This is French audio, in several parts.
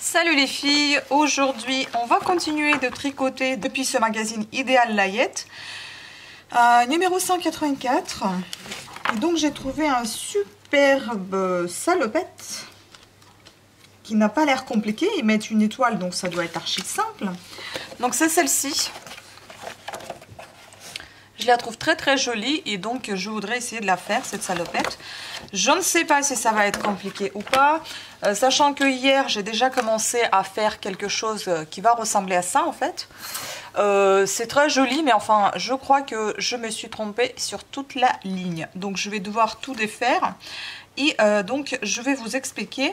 Salut les filles, aujourd'hui on va continuer de tricoter depuis ce magazine Idéal Layette, euh, numéro 184. Et donc j'ai trouvé un superbe salopette qui n'a pas l'air compliqué. Ils mettent une étoile donc ça doit être archi simple. Donc c'est celle-ci. Je la trouve très très jolie et donc je voudrais essayer de la faire cette salopette. Je ne sais pas si ça va être compliqué ou pas, euh, sachant que hier j'ai déjà commencé à faire quelque chose euh, qui va ressembler à ça en fait. Euh, c'est très joli mais enfin je crois que je me suis trompée sur toute la ligne. Donc je vais devoir tout défaire et donc je vais vous expliquer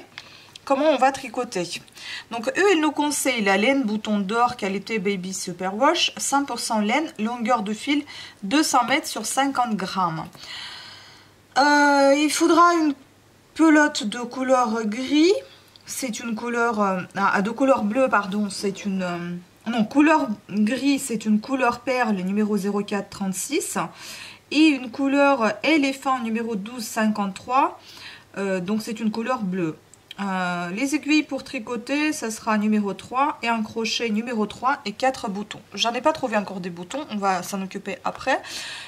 comment on va tricoter. Donc eux, ils nous conseillent la laine bouton d'or qualité Baby Superwash, 100% laine, longueur de fil 200 mètres sur 50 grammes. Il faudra une pelote de couleur gris, c'est une couleur, euh, ah, de couleur bleue, pardon, c'est une... Euh, non, couleur gris, c'est une couleur perle numéro 0436 et une couleur éléphant numéro 1253, donc c'est une couleur bleue. Euh, les aiguilles pour tricoter, ça sera numéro 3 et un crochet numéro 3 et 4 boutons. J'en ai pas trouvé encore des boutons, on va s'en occuper après.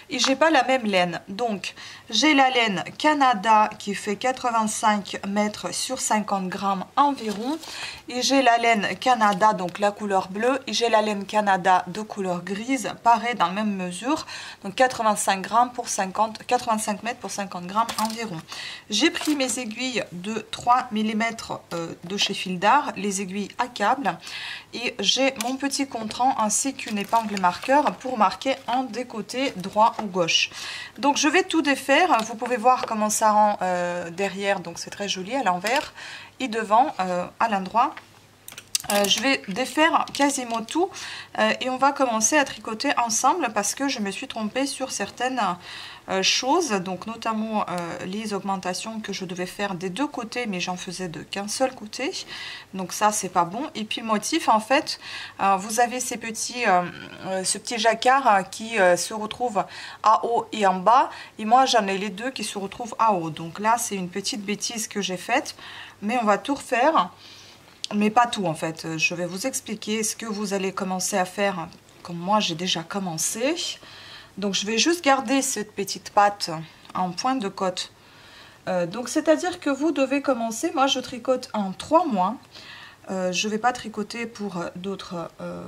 Et j'ai pas la même laine. Donc, j'ai la laine Canada qui fait 85 mètres sur 50 grammes environ. Et j'ai la laine Canada, donc la couleur bleue. Et j'ai la laine Canada de couleur grise, pareil dans la même mesure. Donc 85 grammes pour 50, 85 mètres pour 50 grammes environ. J'ai pris mes aiguilles de 3 mm euh, de chez Fil d'Art, les aiguilles à câble. Et j'ai mon petit contrant ainsi qu'une épingle marqueur pour marquer un des côtés droit gauche. Donc je vais tout défaire. Vous pouvez voir comment ça rend euh, derrière, donc c'est très joli à l'envers. Et devant, euh, à l'endroit, je vais défaire quasiment tout et on va commencer à tricoter ensemble parce que je me suis trompée sur certaines euh, choses, donc notamment euh, les augmentations que je devais faire des deux côtés, mais j'en faisais de qu'un seul côté. Donc ça, c'est pas bon. Et puis motif, en fait, euh, vous avez ces petits, ce petit jacquard qui se retrouve à haut et en bas. Et moi, j'en ai les deux qui se retrouvent à haut. Donc là, c'est une petite bêtise que j'ai faite. Mais on va tout refaire. Mais pas tout, en fait. Je vais vous expliquer ce que vous allez commencer à faire comme moi, j'ai déjà commencé. Donc je vais juste garder cette petite patte en point de côte. Euh, donc c'est-à-dire que vous devez commencer, moi je tricote en 3 mois. Euh, je ne vais pas tricoter pour d'autres euh,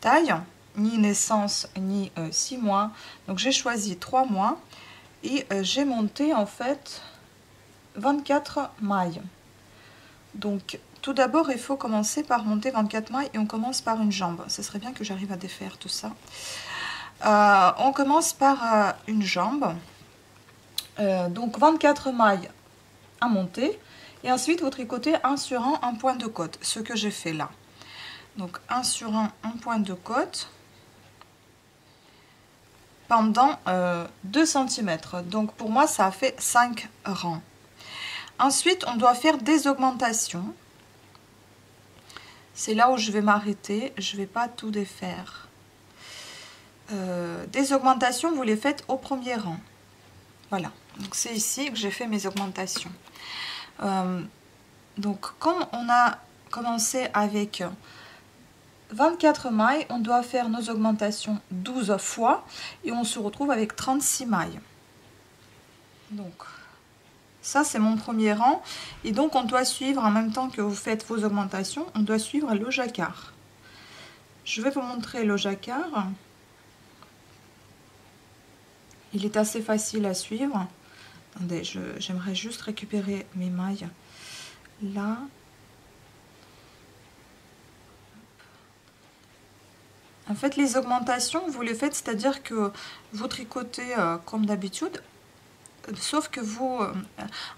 tailles, ni naissance, ni 6 mois. Donc j'ai choisi 3 mois et j'ai monté en fait 24 mailles. Donc tout d'abord il faut commencer par monter 24 mailles et on commence par une jambe. Ce serait bien que j'arrive à défaire tout ça. Euh, on commence par euh, une jambe. Euh, donc 24 mailles à monter. Et ensuite, vous tricotez un sur un, point de côte. Ce que j'ai fait là. Donc un sur un, point de côte. Pendant 2 cm. Donc pour moi, ça fait 5 rangs. Ensuite, on doit faire des augmentations. C'est là où je vais m'arrêter. Je ne vais pas tout défaire. Euh, des augmentations, vous les faites au premier rang. Voilà, donc c'est ici que j'ai fait mes augmentations. Euh, donc comme on a commencé avec 24 mailles, on doit faire nos augmentations 12 fois et on se retrouve avec 36 mailles. Donc ça c'est mon premier rang et donc on doit suivre en même temps que vous faites vos augmentations, on doit suivre le jacquard. Je vais vous montrer le jacquard. Il est assez facile à suivre. Attendez, j'aimerais juste récupérer mes mailles là. En fait, les augmentations, vous les faites, c'est-à-dire que vous tricotez euh, comme d'habitude, sauf que vous... Euh,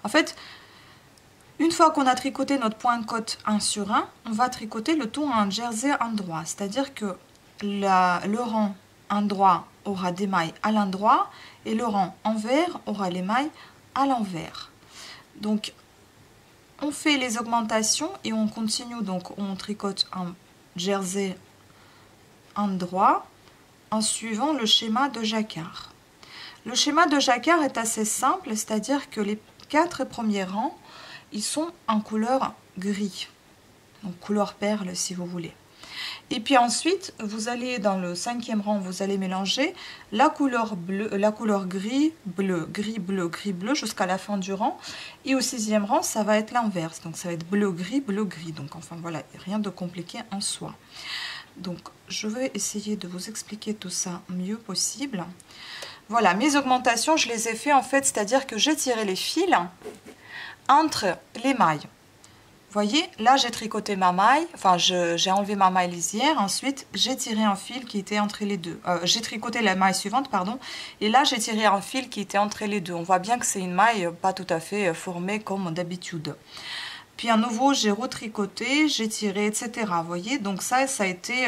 en fait, une fois qu'on a tricoté notre point côte 1 sur 1, on va tricoter le tout en jersey endroit, c'est-à-dire que le rang endroit aura des mailles à l'endroit et le rang envers aura les mailles à l'envers. Donc on fait les augmentations et on continue, donc on tricote un jersey endroit en suivant le schéma de jacquard. Le schéma de jacquard est assez simple, c'est-à-dire que les quatre premiers rangs, ils sont en couleur gris. donc couleur perle si vous voulez. Et puis ensuite, vous allez dans le cinquième rang, vous allez mélanger la couleur bleu, la couleur gris, bleu, gris, bleu, gris, bleu jusqu'à la fin du rang. Et au sixième rang, ça va être l'inverse. Donc ça va être bleu, gris, bleu, gris. Donc enfin voilà, rien de compliqué en soi. Donc je vais essayer de vous expliquer tout ça mieux possible. Voilà, mes augmentations, je les ai fait en fait, c'est-à-dire que j'ai tiré les fils entre les mailles voyez, là j'ai tricoté ma maille, enfin j'ai enlevé ma maille lisière, ensuite j'ai tiré un fil qui était entre les deux. Euh, j'ai tricoté la maille suivante, pardon, et là j'ai tiré un fil qui était entre les deux. On voit bien que c'est une maille pas tout à fait euh, formée comme d'habitude. Puis à nouveau j'ai retricoté, j'ai tiré, etc. Vous voyez, donc ça, ça a été...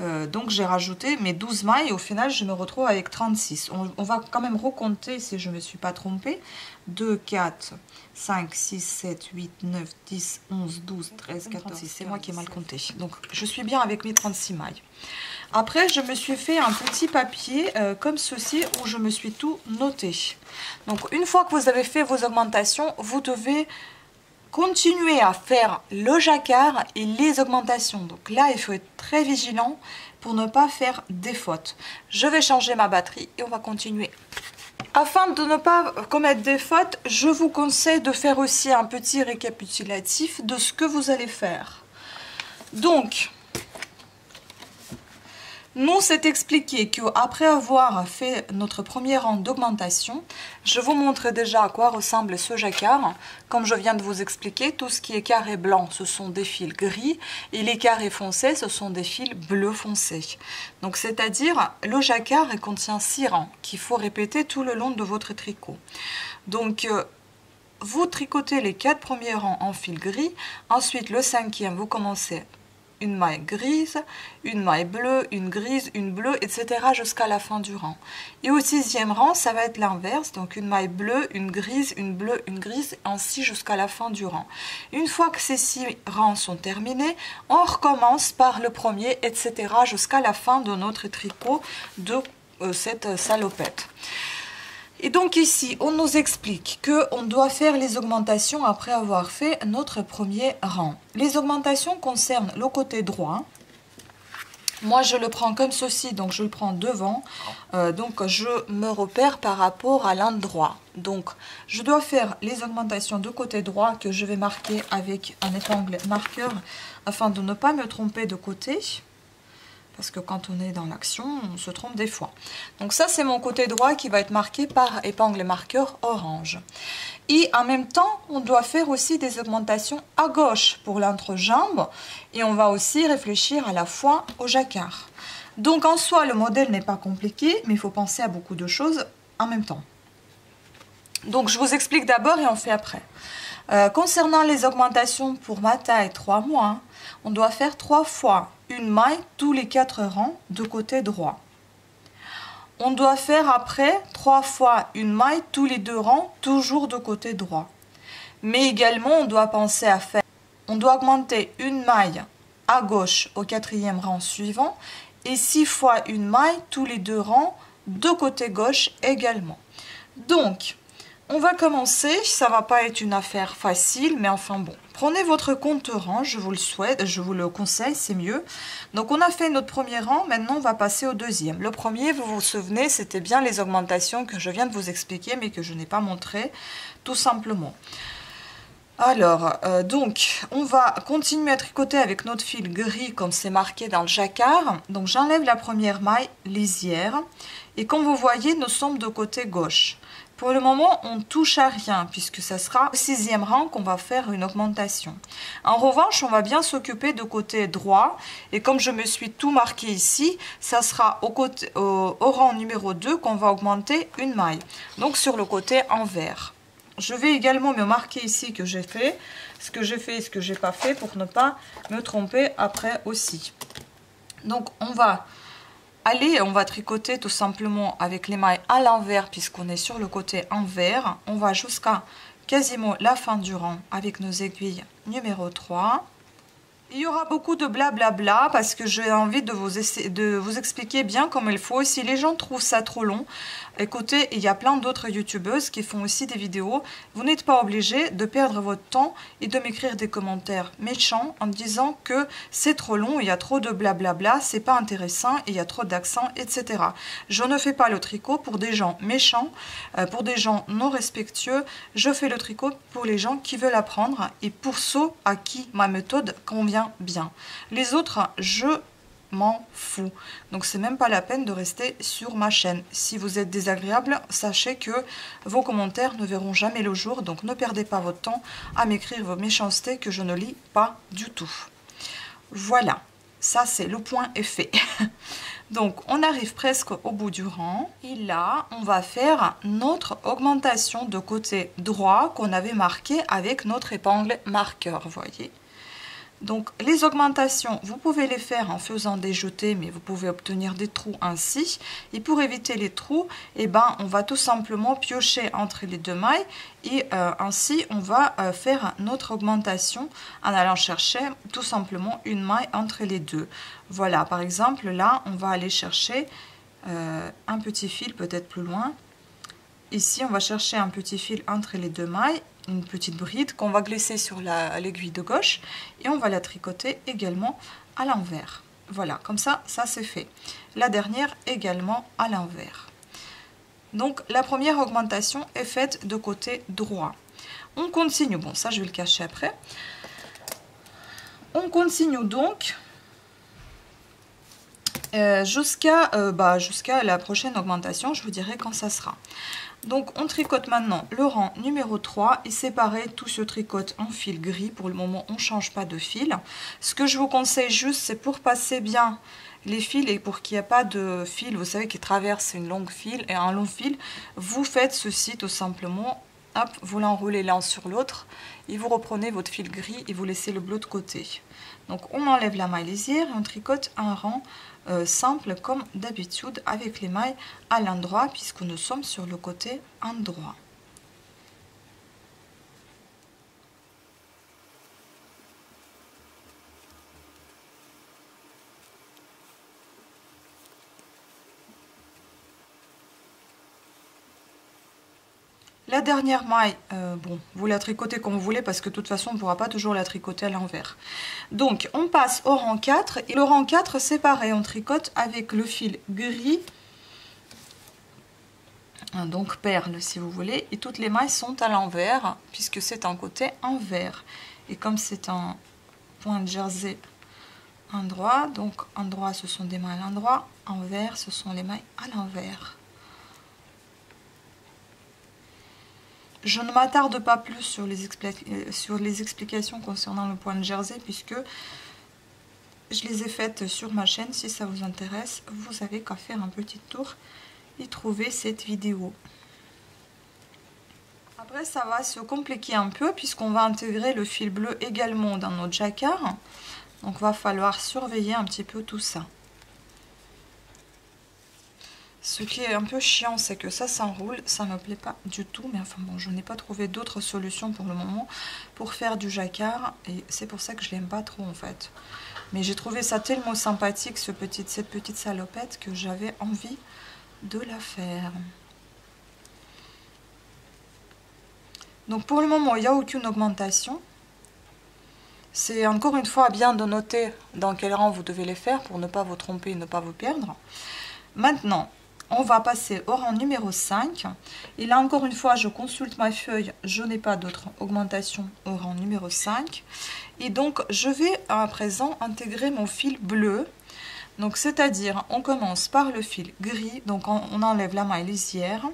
Euh, donc j'ai rajouté mes 12 mailles, au final je me retrouve avec 36. On, on va quand même recompter si je ne me suis pas trompée. 2, 4, 5, 6, 7, 8, 9, 10, 11, 12, 13, 14. C'est moi qui ai mal compté. Donc, je suis bien avec mes 36 mailles. Après, je me suis fait un petit papier euh, comme ceci où je me suis tout noté. Donc, une fois que vous avez fait vos augmentations, vous devez continuer à faire le jacquard et les augmentations. Donc là, il faut être très vigilant pour ne pas faire des fautes. Je vais changer ma batterie et on va continuer afin de ne pas commettre des fautes, je vous conseille de faire aussi un petit récapitulatif de ce que vous allez faire. Donc, nous, c'est expliqué qu'après avoir fait notre premier rang d'augmentation, je vous montre déjà à quoi ressemble ce jacquard. Comme je viens de vous expliquer, tout ce qui est carré blanc, ce sont des fils gris, et les carrés foncés, ce sont des fils bleu foncé. Donc, c'est-à-dire, le jacquard contient six rangs qu'il faut répéter tout le long de votre tricot. Donc, euh, vous tricotez les quatre premiers rangs en fil gris, ensuite le cinquième, vous commencez une maille grise, une maille bleue, une grise, une bleue, etc. jusqu'à la fin du rang. Et au sixième rang, ça va être l'inverse, donc une maille bleue, une grise, une bleue, une grise, ainsi jusqu'à la fin du rang. Une fois que ces six rangs sont terminés, on recommence par le premier, etc. jusqu'à la fin de notre tricot de euh, cette salopette. Et donc ici, on nous explique qu'on doit faire les augmentations après avoir fait notre premier rang. Les augmentations concernent le côté droit. Moi, je le prends comme ceci, donc je le prends devant. Euh, donc, je me repère par rapport à l'endroit. Donc, je dois faire les augmentations de côté droit que je vais marquer avec un épingle marqueur afin de ne pas me tromper de côté parce que quand on est dans l'action, on se trompe des fois. Donc ça, c'est mon côté droit qui va être marqué par épingle marqueur orange. Et en même temps, on doit faire aussi des augmentations à gauche pour l'entrejambe et on va aussi réfléchir à la fois au jacquard. Donc en soi, le modèle n'est pas compliqué, mais il faut penser à beaucoup de choses en même temps. Donc je vous explique d'abord et on fait après. Euh, concernant les augmentations pour ma taille 3 mois, on doit faire trois fois une maille tous les quatre rangs de côté droit. On doit faire après trois fois une maille tous les deux rangs, toujours de côté droit. Mais également, on doit penser à faire, on doit augmenter une maille à gauche au quatrième rang suivant et six fois une maille tous les deux rangs de côté gauche également. Donc, on va commencer, ça va pas être une affaire facile, mais enfin bon. Prenez votre compte rang, je vous le souhaite, je vous le conseille, c'est mieux. Donc on a fait notre premier rang, maintenant on va passer au deuxième. Le premier, vous vous souvenez, c'était bien les augmentations que je viens de vous expliquer, mais que je n'ai pas montré, tout simplement. Alors, euh, donc, on va continuer à tricoter avec notre fil gris comme c'est marqué dans le jacquard. Donc, j'enlève la première maille lisière. Et comme vous voyez, nous sommes de côté gauche. Pour le moment, on touche à rien puisque ce sera au sixième rang qu'on va faire une augmentation. En revanche, on va bien s'occuper de côté droit et comme je me suis tout marqué ici, ça sera au, côté, au, rang numéro 2 qu'on va augmenter une maille. Donc sur le côté envers. Je vais également me marquer ici que j'ai fait, ce que j'ai fait et ce que j'ai pas fait pour ne pas me tromper après aussi. Donc on va Allez, on va tricoter tout simplement avec les mailles à l'envers puisqu'on est sur le côté envers. On va jusqu'à quasiment la fin du rang avec nos aiguilles numéro 3. Il y aura beaucoup de blablabla parce que j'ai envie de vous, de vous expliquer bien comme il faut. Si les gens trouvent ça trop long, écoutez, il y a plein d'autres youtubeuses qui font aussi des vidéos. Vous n'êtes pas obligé de perdre votre temps et de m'écrire des commentaires méchants en disant que c'est trop long, il y a trop de blablabla, c'est pas intéressant, il y a trop d'accent, etc. Je ne fais pas le tricot pour des gens méchants, euh, pour des gens non respectueux. Je fais le tricot pour les gens qui veulent apprendre et pour ceux à qui ma méthode convient bien. Les autres, je m'en. Donc c'est même pas la peine de rester sur ma chaîne. Si vous êtes désagréable, sachez que vos commentaires ne verront jamais le jour. Donc ne perdez pas votre temps à m'écrire vos méchancetés que je ne lis pas du tout. Voilà, ça c'est le point est fait. Donc on arrive presque au bout du rang. Et là, on va faire notre augmentation de côté droit qu'on avait marqué avec notre épingle marqueur, voyez. Donc les augmentations, vous pouvez les faire en faisant des jetés, mais vous pouvez obtenir des trous ainsi. Et pour éviter les trous, eh ben, on va tout simplement piocher entre les deux mailles et euh, ainsi on va euh, faire notre augmentation en allant chercher tout simplement une maille entre les deux. Voilà, par exemple là, on va aller chercher euh, un petit fil peut-être plus loin. Ici, on va chercher un petit fil entre les deux mailles petite bride qu'on va glisser sur l'aiguille de gauche et on va la tricoter également à l'envers. Voilà, comme ça, ça c'est fait. La dernière également à l'envers. Donc la première augmentation est faite de côté droit. On continue, bon ça je vais le cacher après. On continue donc euh, jusqu'à euh, bah, la prochaine augmentation, je vous dirai quand ça sera. Donc on tricote maintenant le rang numéro 3 et séparer tout ce tricote en fil gris. Pour le moment, on ne change pas de fil. Ce que je vous conseille juste, c'est pour passer bien les fils et pour qu'il n'y ait pas de fil, vous savez, qui traverse une longue fil et un long fil, vous faites ceci tout simplement. Hop, vous l'enroulez l'un sur l'autre et vous reprenez votre fil gris et vous laissez le bleu de côté. Donc on enlève la maille lisière et on tricote un rang euh, simple comme d'habitude avec les mailles à l'endroit puisque nous sommes sur le côté endroit. La dernière maille, euh, bon, vous la tricotez comme vous voulez parce que de toute façon, on ne pourra pas toujours la tricoter à l'envers. Donc, on passe au rang 4. Et le rang 4, c'est pareil, on tricote avec le fil gris. Hein, donc, perle, si vous voulez. Et toutes les mailles sont à l'envers puisque c'est un côté envers. Et comme c'est un point de jersey endroit, donc endroit, ce sont des mailles à l'endroit. Envers, ce sont les mailles à l'envers. Je ne m'attarde pas plus sur les, euh, sur les explications concernant le point de jersey puisque je les ai faites sur ma chaîne. Si ça vous intéresse, vous avez qu'à faire un petit tour et trouver cette vidéo. Après, ça va se compliquer un peu puisqu'on va intégrer le fil bleu également dans notre jacquard. Donc, va falloir surveiller un petit peu tout ça. Ce qui est un peu chiant, c'est que ça s'enroule, ça ne me plaît pas du tout. Mais enfin bon, je n'ai pas trouvé d'autres solutions pour le moment pour faire du jacquard. Et c'est pour ça que je l'aime pas trop en fait. Mais j'ai trouvé ça tellement sympathique, cette petite salopette, que j'avais envie de la faire. Donc pour le moment, il n'y a aucune augmentation. C'est encore une fois bien de noter dans quel rang vous devez les faire pour ne pas vous tromper et ne pas vous perdre. Maintenant, on va passer au rang numéro 5. Et là, encore une fois, je consulte ma feuille. Je n'ai pas d'autre augmentation au rang numéro 5. Et donc, je vais à présent intégrer mon fil bleu. Donc, c'est-à-dire, on commence par le fil gris. Donc, on, enlève la maille lisière.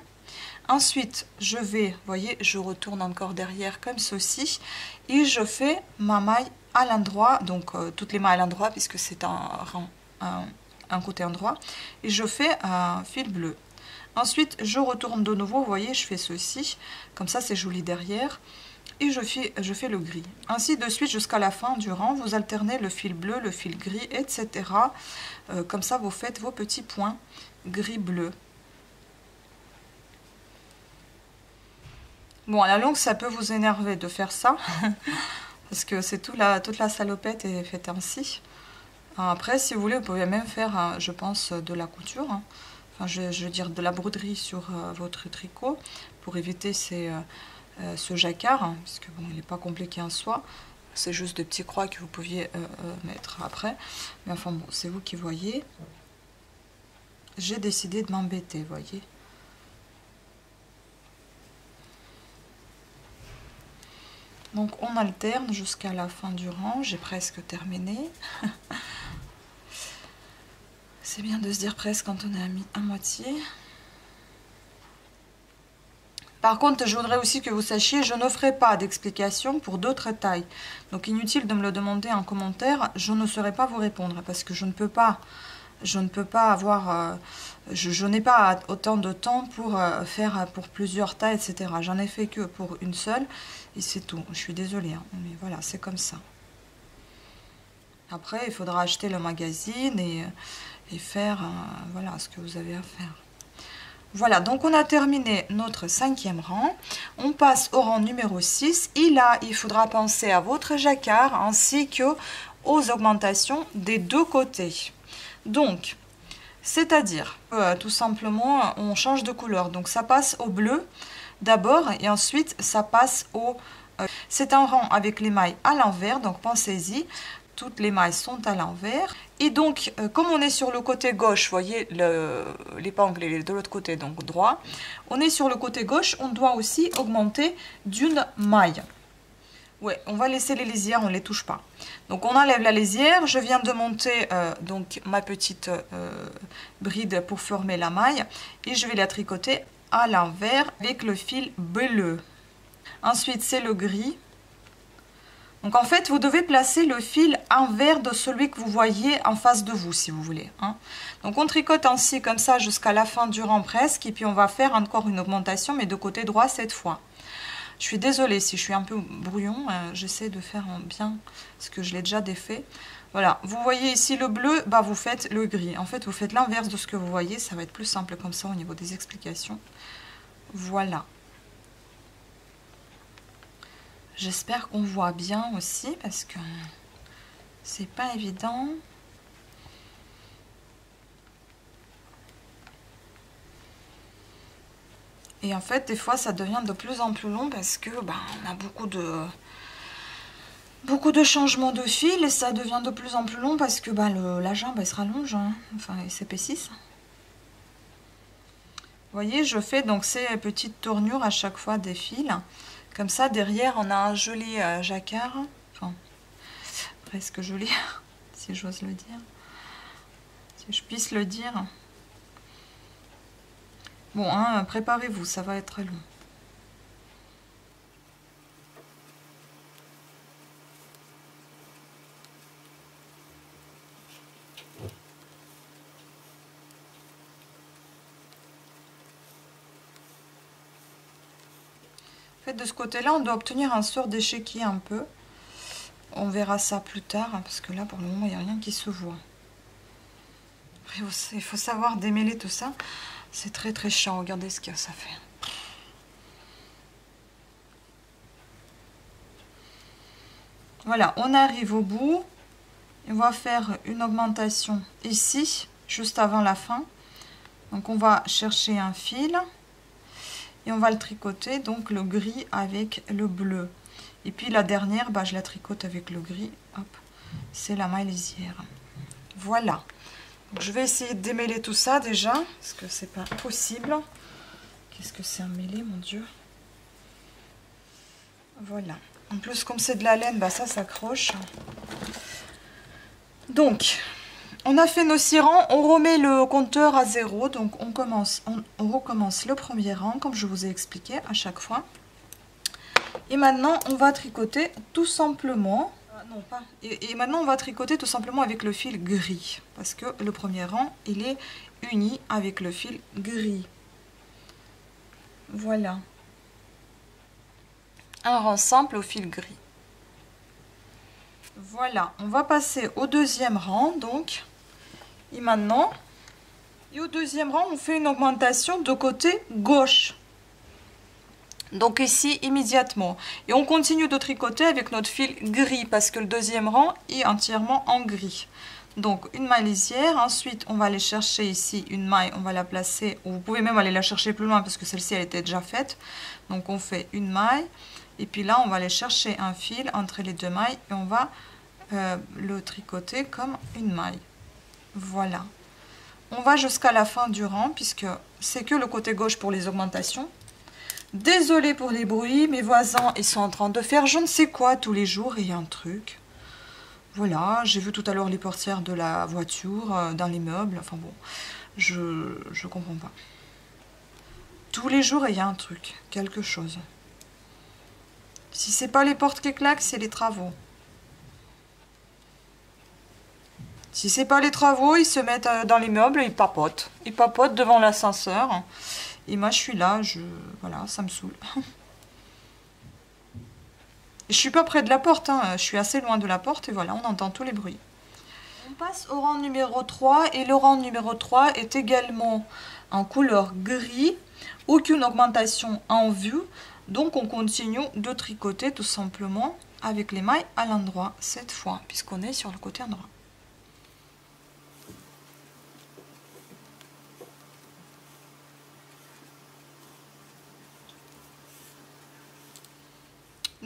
Ensuite, je vais, voyez, je retourne encore derrière comme ceci. Et je fais ma maille à l'endroit. Donc, euh, toutes les mailles à l'endroit puisque c'est un rang... un côté endroit et je fais un fil bleu. Ensuite, je retourne de nouveau, voyez, je fais ceci, comme ça c'est joli derrière, et je fais, je fais le gris. Ainsi de suite jusqu'à la fin du rang, vous alternez le fil bleu, le fil gris, etc. Euh, comme ça, vous faites vos petits points gris-bleu. Bon, à la longue, ça peut vous énerver de faire ça. parce que c'est tout la, toute la salopette est faite ainsi. Après, si vous voulez, vous pouvez même faire, je pense, de la couture. Hein. Enfin, je, veux dire de la broderie sur votre tricot pour éviter ces, ce jacquard, hein, parce que bon, il n'est pas compliqué en soi. C'est juste des petits croix que vous pouviez mettre après. Mais enfin bon, c'est vous qui voyez. J'ai décidé de m'embêter, voyez. Donc on alterne jusqu'à la fin du rang, j'ai presque terminé. C'est bien de se dire presque quand on est à, moitié. Par contre, je voudrais aussi que vous sachiez, je n'offrai pas d'explication pour d'autres tailles. Donc inutile de me le demander en commentaire, je ne saurais pas vous répondre parce que je ne peux pas, je ne peux pas avoir... Euh, je, n'ai pas autant de temps pour euh, faire pour plusieurs tailles, etc. J'en ai fait que pour une seule et c'est tout. Je suis désolée, hein, mais voilà, c'est comme ça. Après, il faudra acheter le magazine et, faire euh, voilà ce que vous avez à faire. Voilà, donc on a terminé notre cinquième rang. On passe au rang numéro 6. Et là, il faudra penser à votre jacquard ainsi que aux augmentations des deux côtés. Donc, c'est-à-dire, euh, tout simplement, on change de couleur. Donc ça passe au bleu d'abord et ensuite ça passe au... Euh, c'est un rang avec les mailles à l'envers, donc pensez-y. Toutes les mailles sont à l'envers. Et donc, euh, comme on est sur le côté gauche, voyez, l'épingle est de l'autre côté, donc droit. On est sur le côté gauche, on doit aussi augmenter d'une maille. Ouais, on va laisser les lisières, on ne les touche pas. Donc on enlève la lisière, je viens de monter euh, donc ma petite euh, bride pour former la maille et je vais la tricoter à l'envers avec le fil bleu. Ensuite c'est le gris. Donc en fait vous devez placer le fil envers de celui que vous voyez en face de vous si vous voulez. Hein. Donc on tricote ainsi comme ça jusqu'à la fin du rang presque et puis on va faire encore une augmentation mais de côté droit cette fois. Je suis désolée si je suis un peu brouillon, euh, j'essaie de faire bien ce que je l'ai déjà défait. Voilà, vous voyez ici le bleu, bah vous faites le gris. En fait, vous faites l'inverse de ce que vous voyez, ça va être plus simple comme ça au niveau des explications. Voilà. J'espère qu'on voit bien aussi parce que c'est pas évident. Et en fait, des fois, ça devient de plus en plus long parce que ben, on a beaucoup de beaucoup de changements de fil et ça devient de plus en plus long parce que ben, le, la jambe elle se rallonge, hein. enfin elle s'épaississe. Vous voyez, je fais donc ces petites tournures à chaque fois des fils. Comme ça, derrière, on a un joli euh, jacquard. Enfin, presque joli, si j'ose le dire. Si je puisse le dire. Bon, hein, préparez-vous, ça va être long. De ce côté-là, on doit obtenir un sort d'échiquier un peu. On verra ça plus tard, hein, parce que là, pour le moment, il n'y a rien qui se voit. il faut savoir démêler tout ça. C'est très très chiant, regardez ce que ça fait. Voilà, on arrive au bout. On va faire une augmentation ici, juste avant la fin. Donc on va chercher un fil et on va le tricoter, donc le gris avec le bleu. Et puis la dernière, bah, je la tricote avec le gris. C'est la maille lisière. Voilà je vais essayer de démêler tout ça déjà, parce que c'est pas possible. Qu'est-ce que c'est un mêlé, mon Dieu? Voilà. En plus, comme c'est de la laine, bah ça s'accroche. Donc, on a fait nos six rangs, on remet le compteur à zéro, donc on, commence, on recommence le premier rang, comme je vous ai expliqué à chaque fois. Et maintenant, on va tricoter tout simplement non, pas. Et, maintenant, on va tricoter tout simplement avec le fil gris. Parce que le premier rang, il est uni avec le fil gris. Voilà. Un rang simple au fil gris. Voilà, on va passer au deuxième rang, donc. Et maintenant, et au deuxième rang, on fait une augmentation de côté gauche. Donc ici, immédiatement. Et on continue de tricoter avec notre fil gris parce que le deuxième rang est entièrement en gris. Donc une maille lisière, ensuite on va aller chercher ici une maille, on va la placer, ou vous pouvez même aller la chercher plus loin parce que celle-ci elle était déjà faite. Donc on fait une maille, et puis là on va aller chercher un fil entre les deux mailles et on va euh, le tricoter comme une maille. Voilà. On va jusqu'à la fin du rang puisque c'est que le côté gauche pour les augmentations. Désolée pour les bruits, mes voisins ils sont en train de faire je ne sais quoi tous les jours et un truc. Voilà, j'ai vu tout à l'heure les portières de la voiture, euh, dans les meubles, enfin bon, je, ne comprends pas. Tous les jours, il y a un truc, quelque chose. Si c'est pas les portes qui claquent, c'est les travaux. Si c'est pas les travaux, ils se mettent euh, dans les meubles et ils papotent. Ils papotent devant l'ascenseur. Et moi, je suis là, je... Voilà, ça me saoule. Je suis pas près de la porte, hein. je suis assez loin de la porte et voilà, on entend tous les bruits. On passe au rang numéro 3 et le rang numéro 3 est également en couleur gris, aucune augmentation en vue. Donc on continue de tricoter tout simplement avec les mailles à l'endroit cette fois, puisqu'on est sur le côté endroit.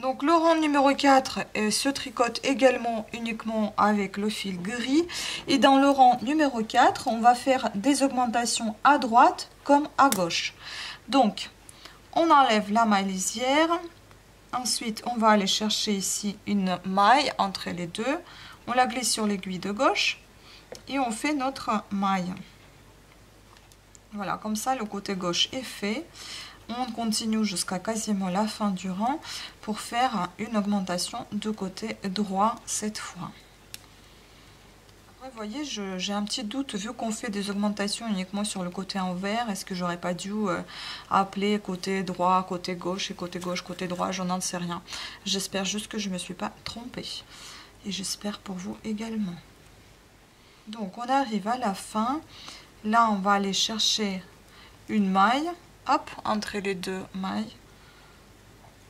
Donc le rang numéro 4 euh, se tricote également uniquement avec le fil gris. Et dans le rang numéro 4, on va faire des augmentations à droite comme à gauche. Donc, on enlève la maille lisière. Ensuite, on va aller chercher ici une maille entre les deux. On la glisse sur l'aiguille de gauche et on fait notre maille. Voilà, comme ça, le côté gauche est fait on continue jusqu'à quasiment la fin du rang pour faire une augmentation de côté droit cette fois. vous voyez, j'ai un petit doute, vu qu'on fait des augmentations uniquement sur le côté envers, est-ce que j'aurais pas dû euh, appeler côté droit, côté gauche et côté gauche, côté droit, je n'en sais rien. J'espère juste que je ne me suis pas trompée. Et j'espère pour vous également. Donc on arrive à la fin. Là, on va aller chercher une maille entre les deux mailles,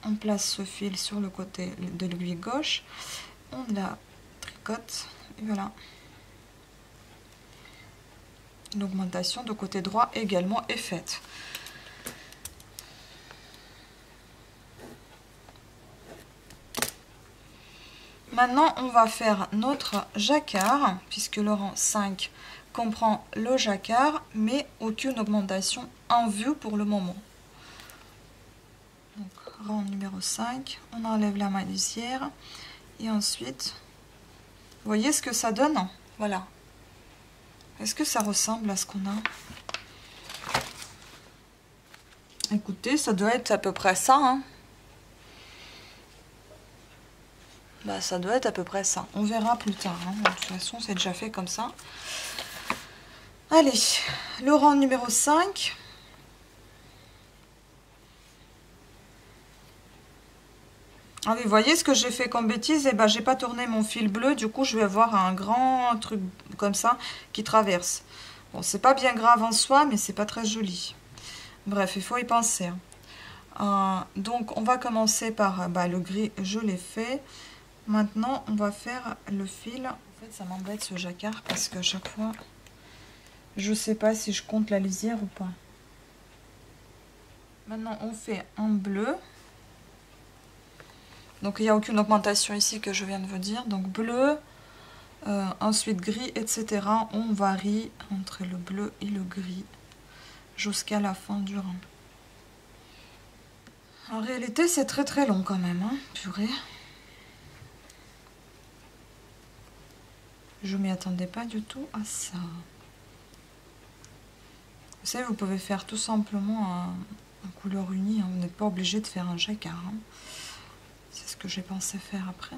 on place ce fil sur le côté de l'aiguille gauche, on la tricote, et voilà. L'augmentation de côté droit également est faite. Maintenant, on va faire notre jacquard, puisque le rang 5 comprend le jacquard, mais aucune augmentation en vue pour le moment. Donc, rang numéro 5, on enlève la malicière et ensuite, voyez ce que ça donne Voilà. Est-ce que ça ressemble à ce qu'on a? Écoutez, ça doit être à peu près ça. Hein. bah, ça doit être à peu près ça. On verra plus tard. Hein. De toute façon, c'est déjà fait comme ça. Allez, le rang numéro 5. Ah vous voyez ce que j'ai fait comme bêtise? Eh ben, j'ai pas tourné mon fil bleu, du coup, je vais avoir un grand truc comme ça qui traverse. Bon, c'est pas bien grave en soi, mais c'est pas très joli. Bref, il faut y penser. Hein. Euh, donc, on va commencer par bah, le gris, je l'ai fait. Maintenant, on va faire le fil. En fait, ça m'embête ce jacquard parce que chaque fois, je sais pas si je compte la lisière ou pas. Maintenant, on fait un bleu. Donc, il n'y a aucune augmentation ici que je viens de vous dire. Donc, bleu, euh, ensuite gris, etc. On varie entre le bleu et le gris jusqu'à la fin du rang. En réalité, c'est très très long quand même, hein, purée. Je m'y attendais pas du tout à ça. Vous savez, vous pouvez faire tout simplement un, couleur unie. Hein. Vous n'êtes pas obligé de faire un jacquard. Hein. Que j'ai pensé faire après,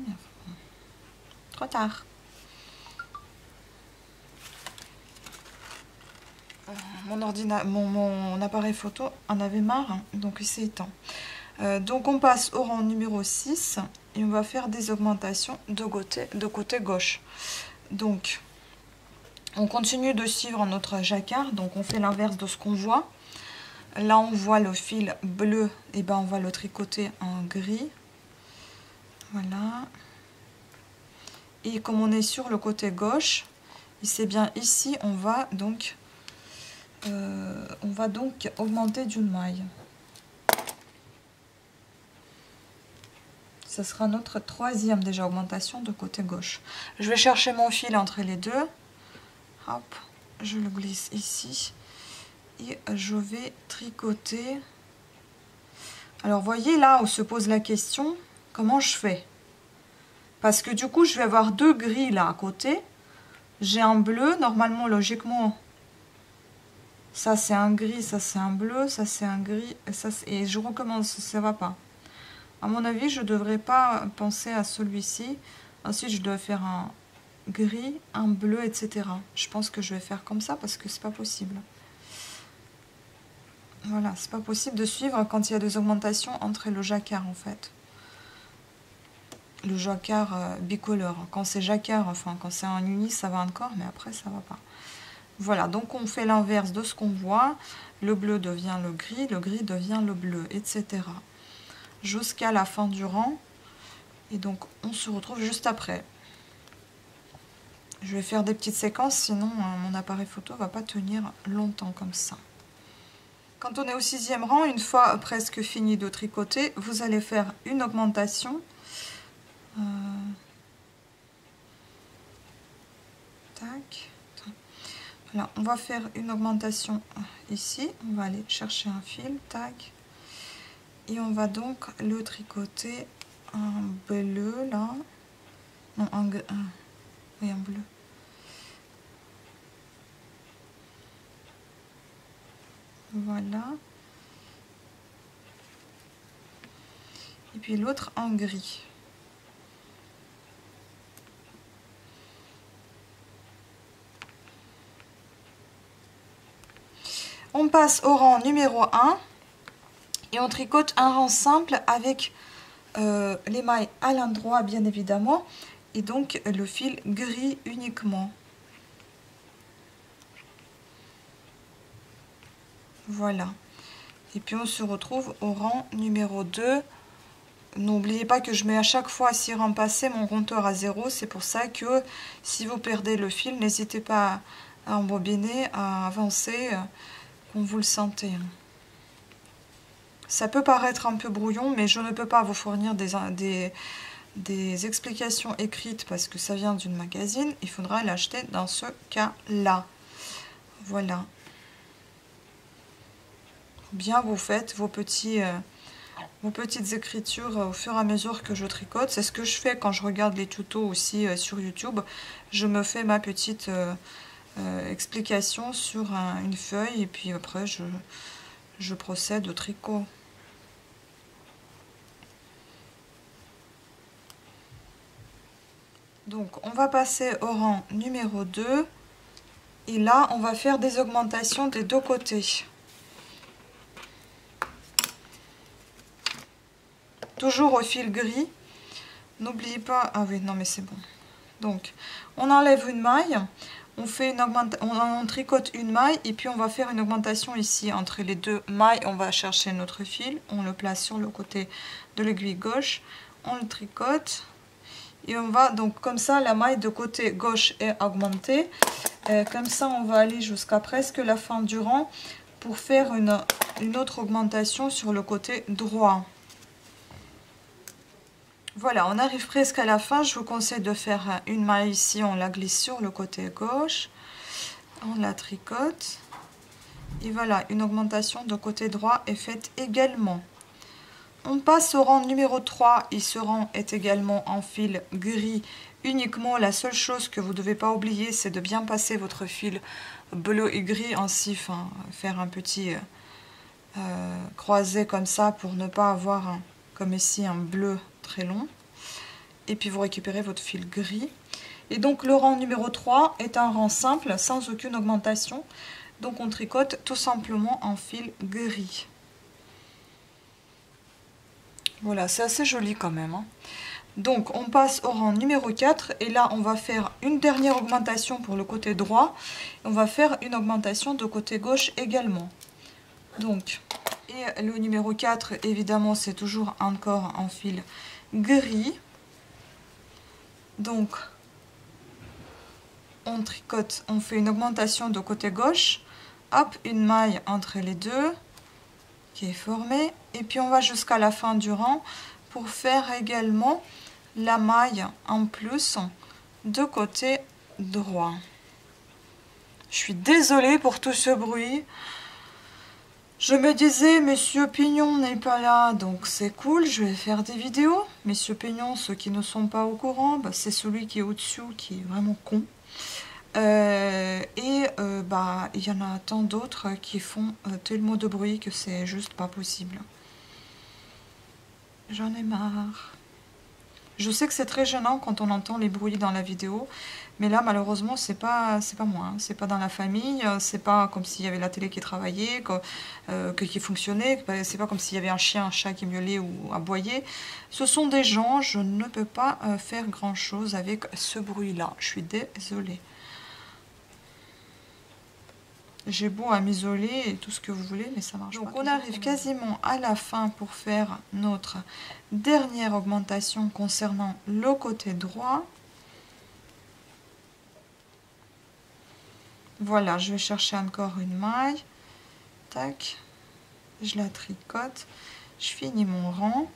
trop tard. Euh, mon, ordinateur, mon, appareil photo en avait marre, hein, donc il s'est éteint. Euh, donc on passe au rang numéro 6 et on va faire des augmentations de côté, de côté gauche. Donc on continue de suivre notre jacquard, donc on fait l'inverse de ce qu'on voit. Là, on voit le fil bleu, et ben on va le tricoter en gris. Voilà. Et comme on est sur le côté gauche, c'est bien ici, on va donc, euh, on va donc augmenter d'une maille. Ce sera notre troisième déjà augmentation de côté gauche. Je vais chercher mon fil entre les deux. Hop, je le glisse ici. Et je vais tricoter. Alors, voyez là où se pose la question, comment je fais? Parce que du coup, je vais avoir deux gris là à côté. J'ai un bleu, normalement, logiquement, ça c'est un gris, ça c'est un bleu, ça c'est un gris, et, ça, et je recommence, ça va pas. À mon avis, je ne devrais pas penser à celui-ci. Ensuite, je dois faire un gris, un bleu, etc. Je pense que je vais faire comme ça parce que c'est pas possible. Voilà, c'est pas possible de suivre quand il y a des augmentations entre le jacquard en fait le jacquard euh, bicolore. Quand c'est jacquard, enfin quand c'est en uni, ça va encore, mais après ça va pas. Voilà, donc on fait l'inverse de ce qu'on voit. Le bleu devient le gris, le gris devient le bleu, etc. Jusqu'à la fin du rang. Et donc on se retrouve juste après. Je vais faire des petites séquences, sinon euh, mon appareil photo va pas tenir longtemps comme ça. Quand on est au sixième rang, une fois presque fini de tricoter, vous allez faire une augmentation euh, tac. On va faire une augmentation ici. On va aller chercher un fil, tac. Et on va donc le tricoter en bleu là. Non, en, oui, en bleu. Voilà. Et puis l'autre en gris. On passe au rang numéro 1 et on tricote un rang simple avec euh, les mailles à l'endroit bien évidemment et donc le fil gris uniquement. Voilà. Et puis on se retrouve au rang numéro 2. N'oubliez pas que je mets à chaque fois 6 rangs passés mon compteur à 0. C'est pour ça que si vous perdez le fil, n'hésitez pas à embobiner, à avancer vous le sentez. Hein. Ça peut paraître un peu brouillon, mais je ne peux pas vous fournir des, des, des explications écrites parce que ça vient d'une magazine. Il faudra l'acheter dans ce cas-là. Voilà. Bien, vous faites vos, petits, euh, vos petites écritures au fur et à mesure que je tricote. C'est ce que je fais quand je regarde les tutos aussi euh, sur YouTube. Je me fais ma petite... Euh, explication sur une feuille et puis après je, je procède au tricot. Donc on va passer au rang numéro 2 et là on va faire des augmentations des deux côtés. Toujours au fil gris. N'oubliez pas... Ah oui, non mais c'est bon. Donc on enlève une maille on, fait une on, tricote une maille et puis on va faire une augmentation ici entre les deux mailles. On va chercher notre fil, on le place sur le côté de l'aiguille gauche, on le tricote et on va donc comme ça la maille de côté gauche est augmentée. Euh, comme ça on va aller jusqu'à presque la fin du rang pour faire une autre augmentation sur le côté droit. Voilà, on arrive presque à la fin. Je vous conseille de faire une maille ici. On la glisse sur le côté gauche. On la tricote. Et voilà, une augmentation de côté droit est faite également. On passe au rang numéro 3 et ce rang est également en fil gris uniquement. La seule chose que vous ne devez pas oublier, c'est de bien passer votre fil bleu et gris ainsi, enfin, faire un petit euh, croisé comme ça pour ne pas avoir, comme ici, un bleu très long. Et puis vous récupérez votre fil gris. Et donc le rang numéro 3 est un rang simple, sans aucune augmentation. Donc on tricote tout simplement en fil gris. Voilà, c'est assez joli quand même. Hein. Donc on passe au rang numéro 4 et là on va faire une dernière augmentation pour le côté droit. On va faire une augmentation de côté gauche également. Donc, et le numéro 4, évidemment, c'est toujours encore en fil gris. Donc, on tricote, on fait une augmentation de côté gauche. Hop, une maille entre les deux qui est formée. Et puis, on va jusqu'à la fin du rang pour faire également la maille en plus de côté droit. Je suis désolée pour tout ce bruit. Je me disais, Monsieur Pignon n'est pas là, donc c'est cool, je vais faire des vidéos. Monsieur Pignon, ceux qui ne sont pas au courant, bah, c'est celui qui est au-dessus, qui est vraiment con. Euh, et euh, bah il y en a tant d'autres qui font euh, tellement de bruit que c'est juste pas possible. J'en ai marre. Je sais que c'est très gênant quand on entend les bruits dans la vidéo, mais là malheureusement c'est pas c'est pas moi, hein. c'est pas dans la famille, c'est pas comme s'il y avait la télé qui travaillait, que, qui fonctionnait, c'est pas comme s'il y avait un chien, un chat qui miaulait ou aboyait. Ce sont des gens, je ne peux pas faire grand chose avec ce bruit là. Je suis désolée. J'ai beau à m'isoler et tout ce que vous voulez, mais ça marche Donc on arrive quasiment à la fin pour faire notre dernière augmentation concernant le côté droit. Voilà, je vais chercher encore une maille. Tac, je la tricote. Je finis mon rang.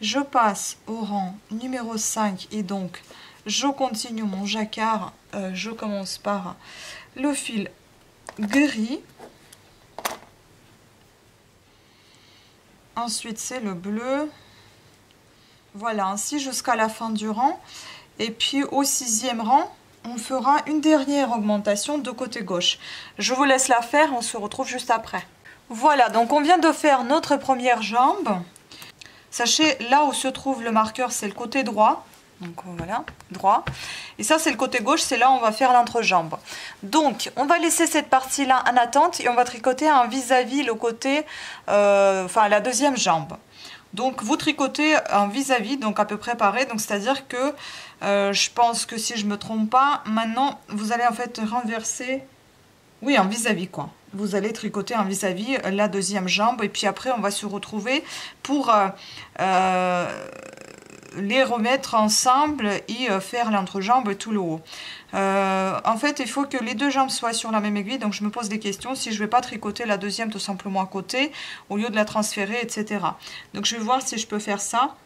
Je passe au rang numéro 5 et donc je continue mon jacquard. Euh, je commence par le fil gris. Ensuite, c'est le bleu. Voilà, ainsi jusqu'à la fin du rang. Et puis au sixième rang, on fera une dernière augmentation de côté gauche. Je vous laisse la faire, on se retrouve juste après. Voilà, donc on vient de faire notre première jambe. Sachez, là où se trouve le marqueur, c'est le côté droit. Donc voilà, droit. Et ça, c'est le côté gauche, c'est là où on va faire l'entrejambe. Donc, on va laisser cette partie-là en attente et on va tricoter un vis-à-vis le côté, euh, enfin la deuxième jambe. Donc, vous tricotez un vis-à-vis, donc à peu près pareil. Donc, c'est-à-dire que, euh, je pense que si je ne me trompe pas, maintenant, vous allez en fait renverser, oui, un vis-à-vis quoi vous allez tricoter un vis-à-vis la deuxième jambe et puis après on va se retrouver pour euh, les remettre ensemble et euh, faire l'entrejambe tout le haut. Euh, en fait, il faut que les deux jambes soient sur la même aiguille, donc je me pose des questions si je ne vais pas tricoter la deuxième tout simplement à côté, au lieu de la transférer, etc. Donc je vais voir si je peux faire ça.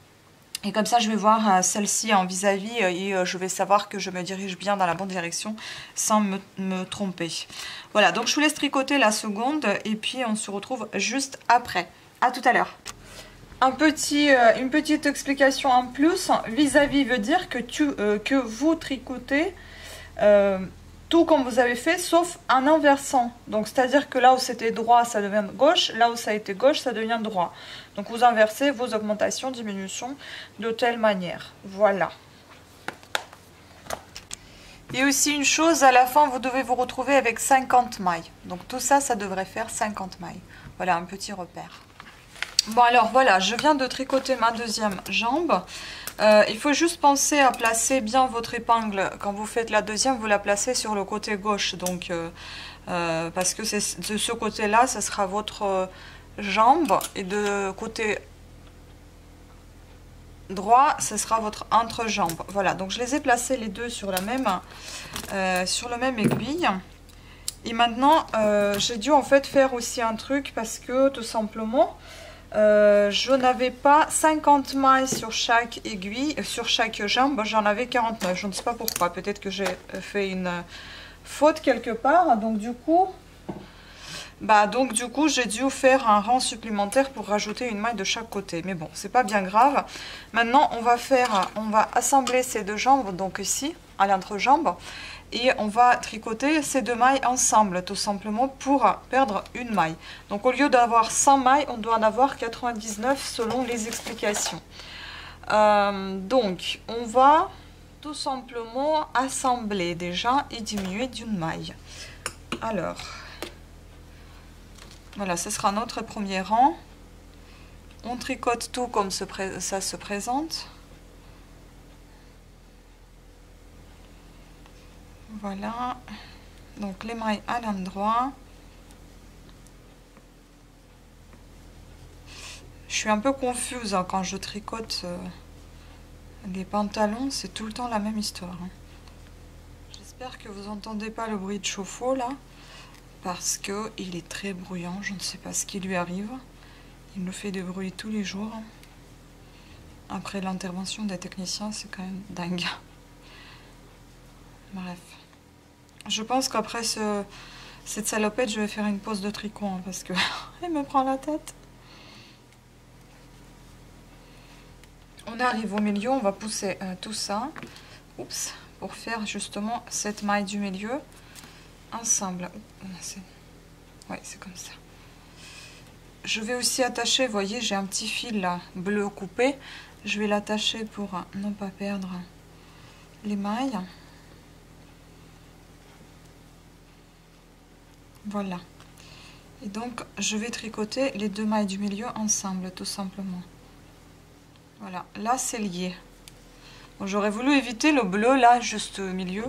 Et comme ça, je vais voir euh, celle-ci en vis-à-vis et je vais savoir que je me dirige bien dans la bonne direction sans me, me, tromper. Voilà, donc je vous laisse tricoter la seconde et puis on se retrouve juste après. À tout à l'heure petit, euh, une petite explication en plus. Vis-à-vis veut dire que, tu, euh, que vous tricotez euh, tout comme vous avez fait, sauf en inversant. Donc, c'est-à-dire que là où c'était droit, ça devient gauche. Là où ça a été gauche, ça devient droit. Donc, vous inversez vos augmentations, diminutions de telle manière. Voilà. Et aussi une chose, à la fin, vous devez vous retrouver avec 50 mailles. Donc, tout ça, ça devrait faire 50 mailles. Voilà, un petit repère. Bon alors voilà, je viens de tricoter ma deuxième jambe. Euh, il faut juste penser à placer bien votre épingle. Quand vous faites la deuxième, vous la placez sur le côté gauche. Donc, euh, euh, parce que de ce côté-là, ce sera votre jambe. Et de côté droit, ce sera votre entrejambe. Voilà, donc je les ai placés les deux sur la même, sur le même aiguille. Et maintenant, j'ai dû en fait faire aussi un truc parce que tout simplement... Euh, je n'avais pas 50 mailles sur chaque aiguille, euh, sur chaque jambe, j'en avais 49. Je ne sais pas pourquoi, peut-être que j'ai euh, fait une faute quelque part. Donc du coup, bah donc du coup j'ai dû faire un rang supplémentaire pour rajouter une maille de chaque côté. Mais bon, c'est pas bien grave. Maintenant, on va faire, on va assembler ces deux jambes, donc ici, à l'entrejambe et on va tricoter ces deux mailles ensemble tout simplement pour perdre une maille. Donc au lieu d'avoir 100 mailles, on doit en avoir 99 selon les explications. Euh, donc on va tout simplement assembler déjà et diminuer d'une maille. Alors, voilà, ce sera notre premier rang. On tricote tout comme ça se présente. Voilà. Donc les mailles à l'endroit. suis un peu confuse hein, quand je tricote euh, les pantalons, c'est tout le temps la même histoire. Hein. J'espère que vous entendez pas le bruit de chauffe-eau là, parce que il est très bruyant, je ne sais pas ce qui lui arrive. Il nous fait des bruits tous les jours. Après l'intervention des techniciens, c'est quand même dingue. Bref. Je pense qu'après ce, cette salopette, je vais faire une pause de tricot, hein, parce que elle me prend la tête. On arrive au milieu, on va pousser euh, tout ça. Oups, pour faire justement cette maille du milieu ensemble. Oui, c'est comme ça. Je vais aussi attacher, vous voyez, j'ai un petit fil là, bleu coupé. Je vais l'attacher pour ne pas perdre les mailles. Voilà. Et donc, je vais tricoter les deux mailles du milieu ensemble, tout simplement. Voilà, là, c'est lié. J'aurais voulu éviter le bleu, là, juste au milieu.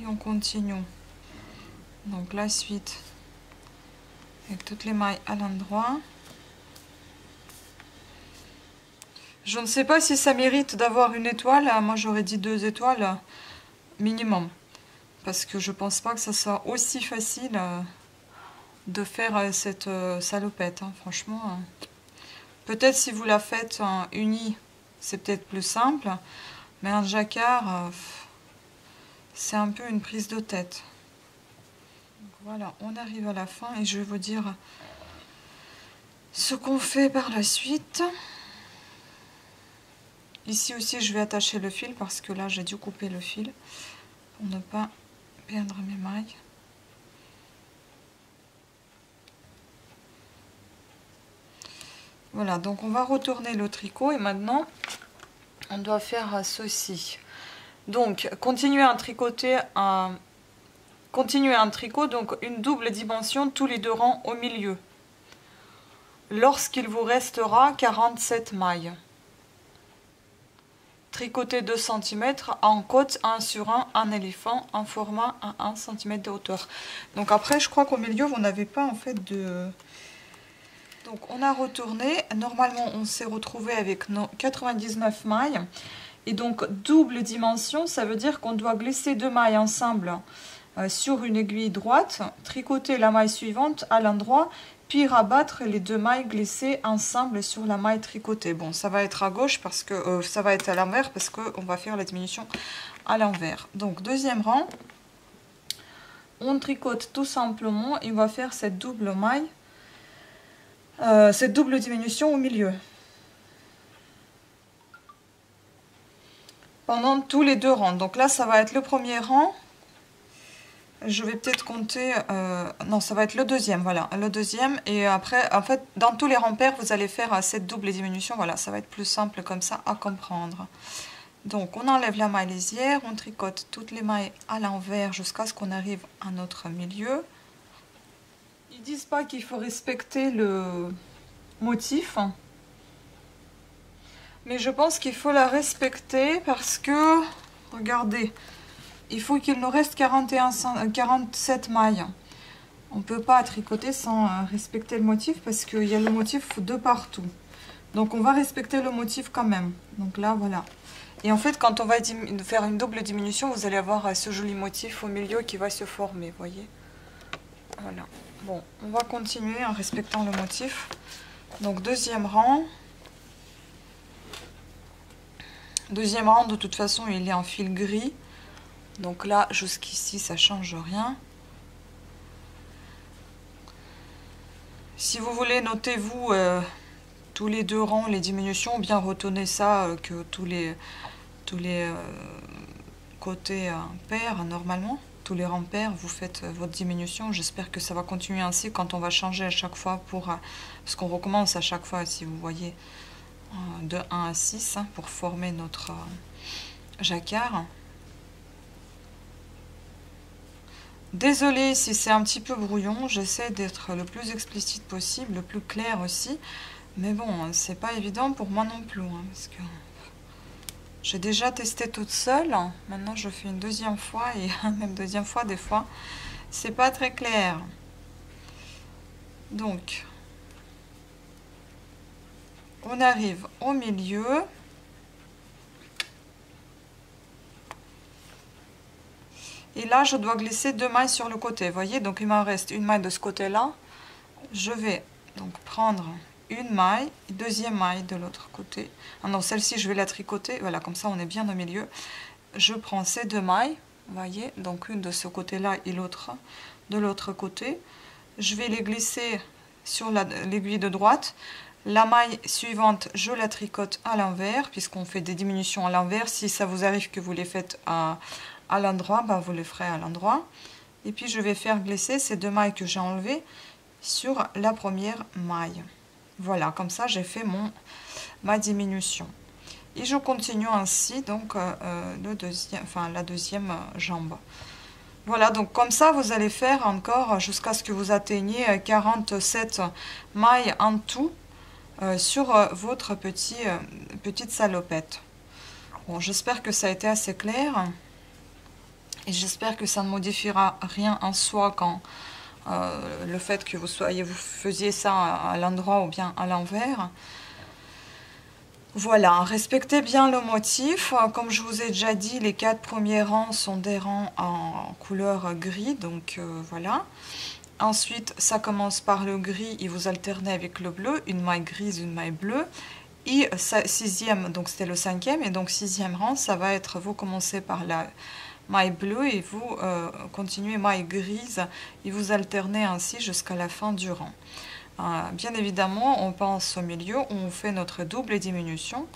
Et on continue. Donc, la suite avec toutes les mailles à l'endroit. Je ne sais pas si ça mérite d'avoir une étoile. Moi, j'aurais dit deux étoiles minimum. Parce que je pense pas que ça soit aussi facile euh, de faire euh, cette euh, salopette. Hein, franchement, peut-être si vous la faites en unie, c'est peut-être plus simple. Mais un jacquard, c'est un peu une prise de tête. Voilà, on arrive à la fin et je vais vous dire ce qu'on fait par la suite. Ici aussi, je vais attacher le fil parce que là, j'ai dû couper le fil pour ne pas perdre mes mailles. Voilà, donc on va retourner le tricot et maintenant, on doit faire ceci. Donc, continuer à tricoter un Continuez un tricot, donc une double dimension tous les deux rangs au milieu. Lorsqu'il vous restera 47 mailles. Tricoter 2 cm en côte 1 sur 1, un éléphant, en format à 1 cm de hauteur. Donc après, je crois qu'au milieu, vous n'avez pas en fait de... Donc on a retourné. Normalement, on s'est retrouvé avec nos 99 mailles. Et donc double dimension, ça veut dire qu'on doit glisser deux mailles ensemble euh, sur une aiguille droite, tricoter la maille suivante à l'endroit, puis rabattre les deux mailles glissées ensemble sur la maille tricotée. Bon, ça va être à gauche parce que euh, ça va être à l'envers parce qu'on va faire la diminution à l'envers. Donc, deuxième rang, on tricote tout simplement et on va faire cette double maille, euh, cette double diminution au milieu. Pendant tous les deux rangs. Donc là, ça va être le premier rang je vais peut-être compter, euh, non ça va être le deuxième, voilà, le deuxième, et après, en fait, dans tous les rampères, vous allez faire cette double diminution, voilà, ça va être plus simple comme ça à comprendre. Donc, on enlève la maille lisière, on tricote toutes les mailles à l'envers jusqu'à ce qu'on arrive à notre milieu. Ils disent pas qu'il faut respecter le motif, mais je pense qu'il faut la respecter parce que, regardez, il faut qu'il nous reste 41, 47 mailles. On ne peut pas tricoter sans euh, respecter le motif parce qu'il y a le motif de partout. Donc on va respecter le motif quand même. Donc là, voilà. Et en fait, quand on va faire une double diminution, vous allez avoir euh, ce joli motif au milieu qui va se former, voyez Voilà. Bon, on va continuer en respectant le motif. Donc deuxième rang. Deuxième rang, de toute façon, il est en fil gris. Donc là, jusqu'ici, ça change rien. Si vous voulez, notez-vous euh, tous les deux rangs, les diminutions, bien retenez ça euh, que tous les, tous les euh, côtés pairs, normalement. Tous les rangs pairs, vous faites votre diminution. J'espère que ça va continuer ainsi quand on va changer à chaque fois pour... parce qu'on recommence à chaque fois, si vous voyez, de 1 à 6 hein, pour former notre jacquard. Désolée si c'est un petit peu brouillon, j'essaie d'être le plus explicite possible, le plus clair aussi. Mais bon, c'est pas évident pour moi non plus, hein, parce que j'ai déjà testé toute seule. Maintenant, je fais une deuxième fois, et même deuxième fois, des fois, c'est pas très clair. Donc, on arrive au milieu. Et là, je dois glisser deux mailles sur le côté. Voyez, donc il m'en reste une maille de ce côté-là. Je vais donc prendre une maille, deuxième maille de l'autre côté. Ah non, celle-ci, je vais la tricoter. Voilà, comme ça, on est bien au milieu. Je prends ces deux mailles, voyez, donc une de ce côté-là et l'autre de l'autre côté. Je vais les glisser sur l'aiguille de droite. La maille suivante, je la tricote à l'envers, puisqu'on fait des diminutions à l'envers. Si ça vous arrive que vous les faites à, à l'endroit, ben vous les ferez à l'endroit. Et puis je vais faire glisser ces deux mailles que j'ai enlevées sur la première maille. Voilà, comme ça j'ai fait mon ma diminution. Et je continue ainsi donc euh, euh, le deuxième, la deuxième jambe. Voilà, donc comme ça, vous allez faire encore jusqu'à ce que vous atteigniez 47 mailles en tout euh, sur votre petit, petite salopette. Bon, j'espère que ça a été assez clair. J'espère que ça ne modifiera rien en soi quand le fait que vous soyez, vous faisiez ça à l'endroit ou bien à l'envers. Voilà, respectez bien le motif. Comme je vous ai déjà dit, les quatre premiers rangs sont des rangs en couleur gris, donc euh, voilà. Ensuite, ça commence par le gris et vous alternez avec le bleu, une maille grise, une maille bleue. Et sixième, donc c'était le cinquième, et donc sixième rang, ça va être, vous commencez par la maille bleue et vous euh, continuez maille grise et vous alternez ainsi jusqu'à la fin du rang. Euh, bien évidemment, on pense au milieu, on fait notre double diminution,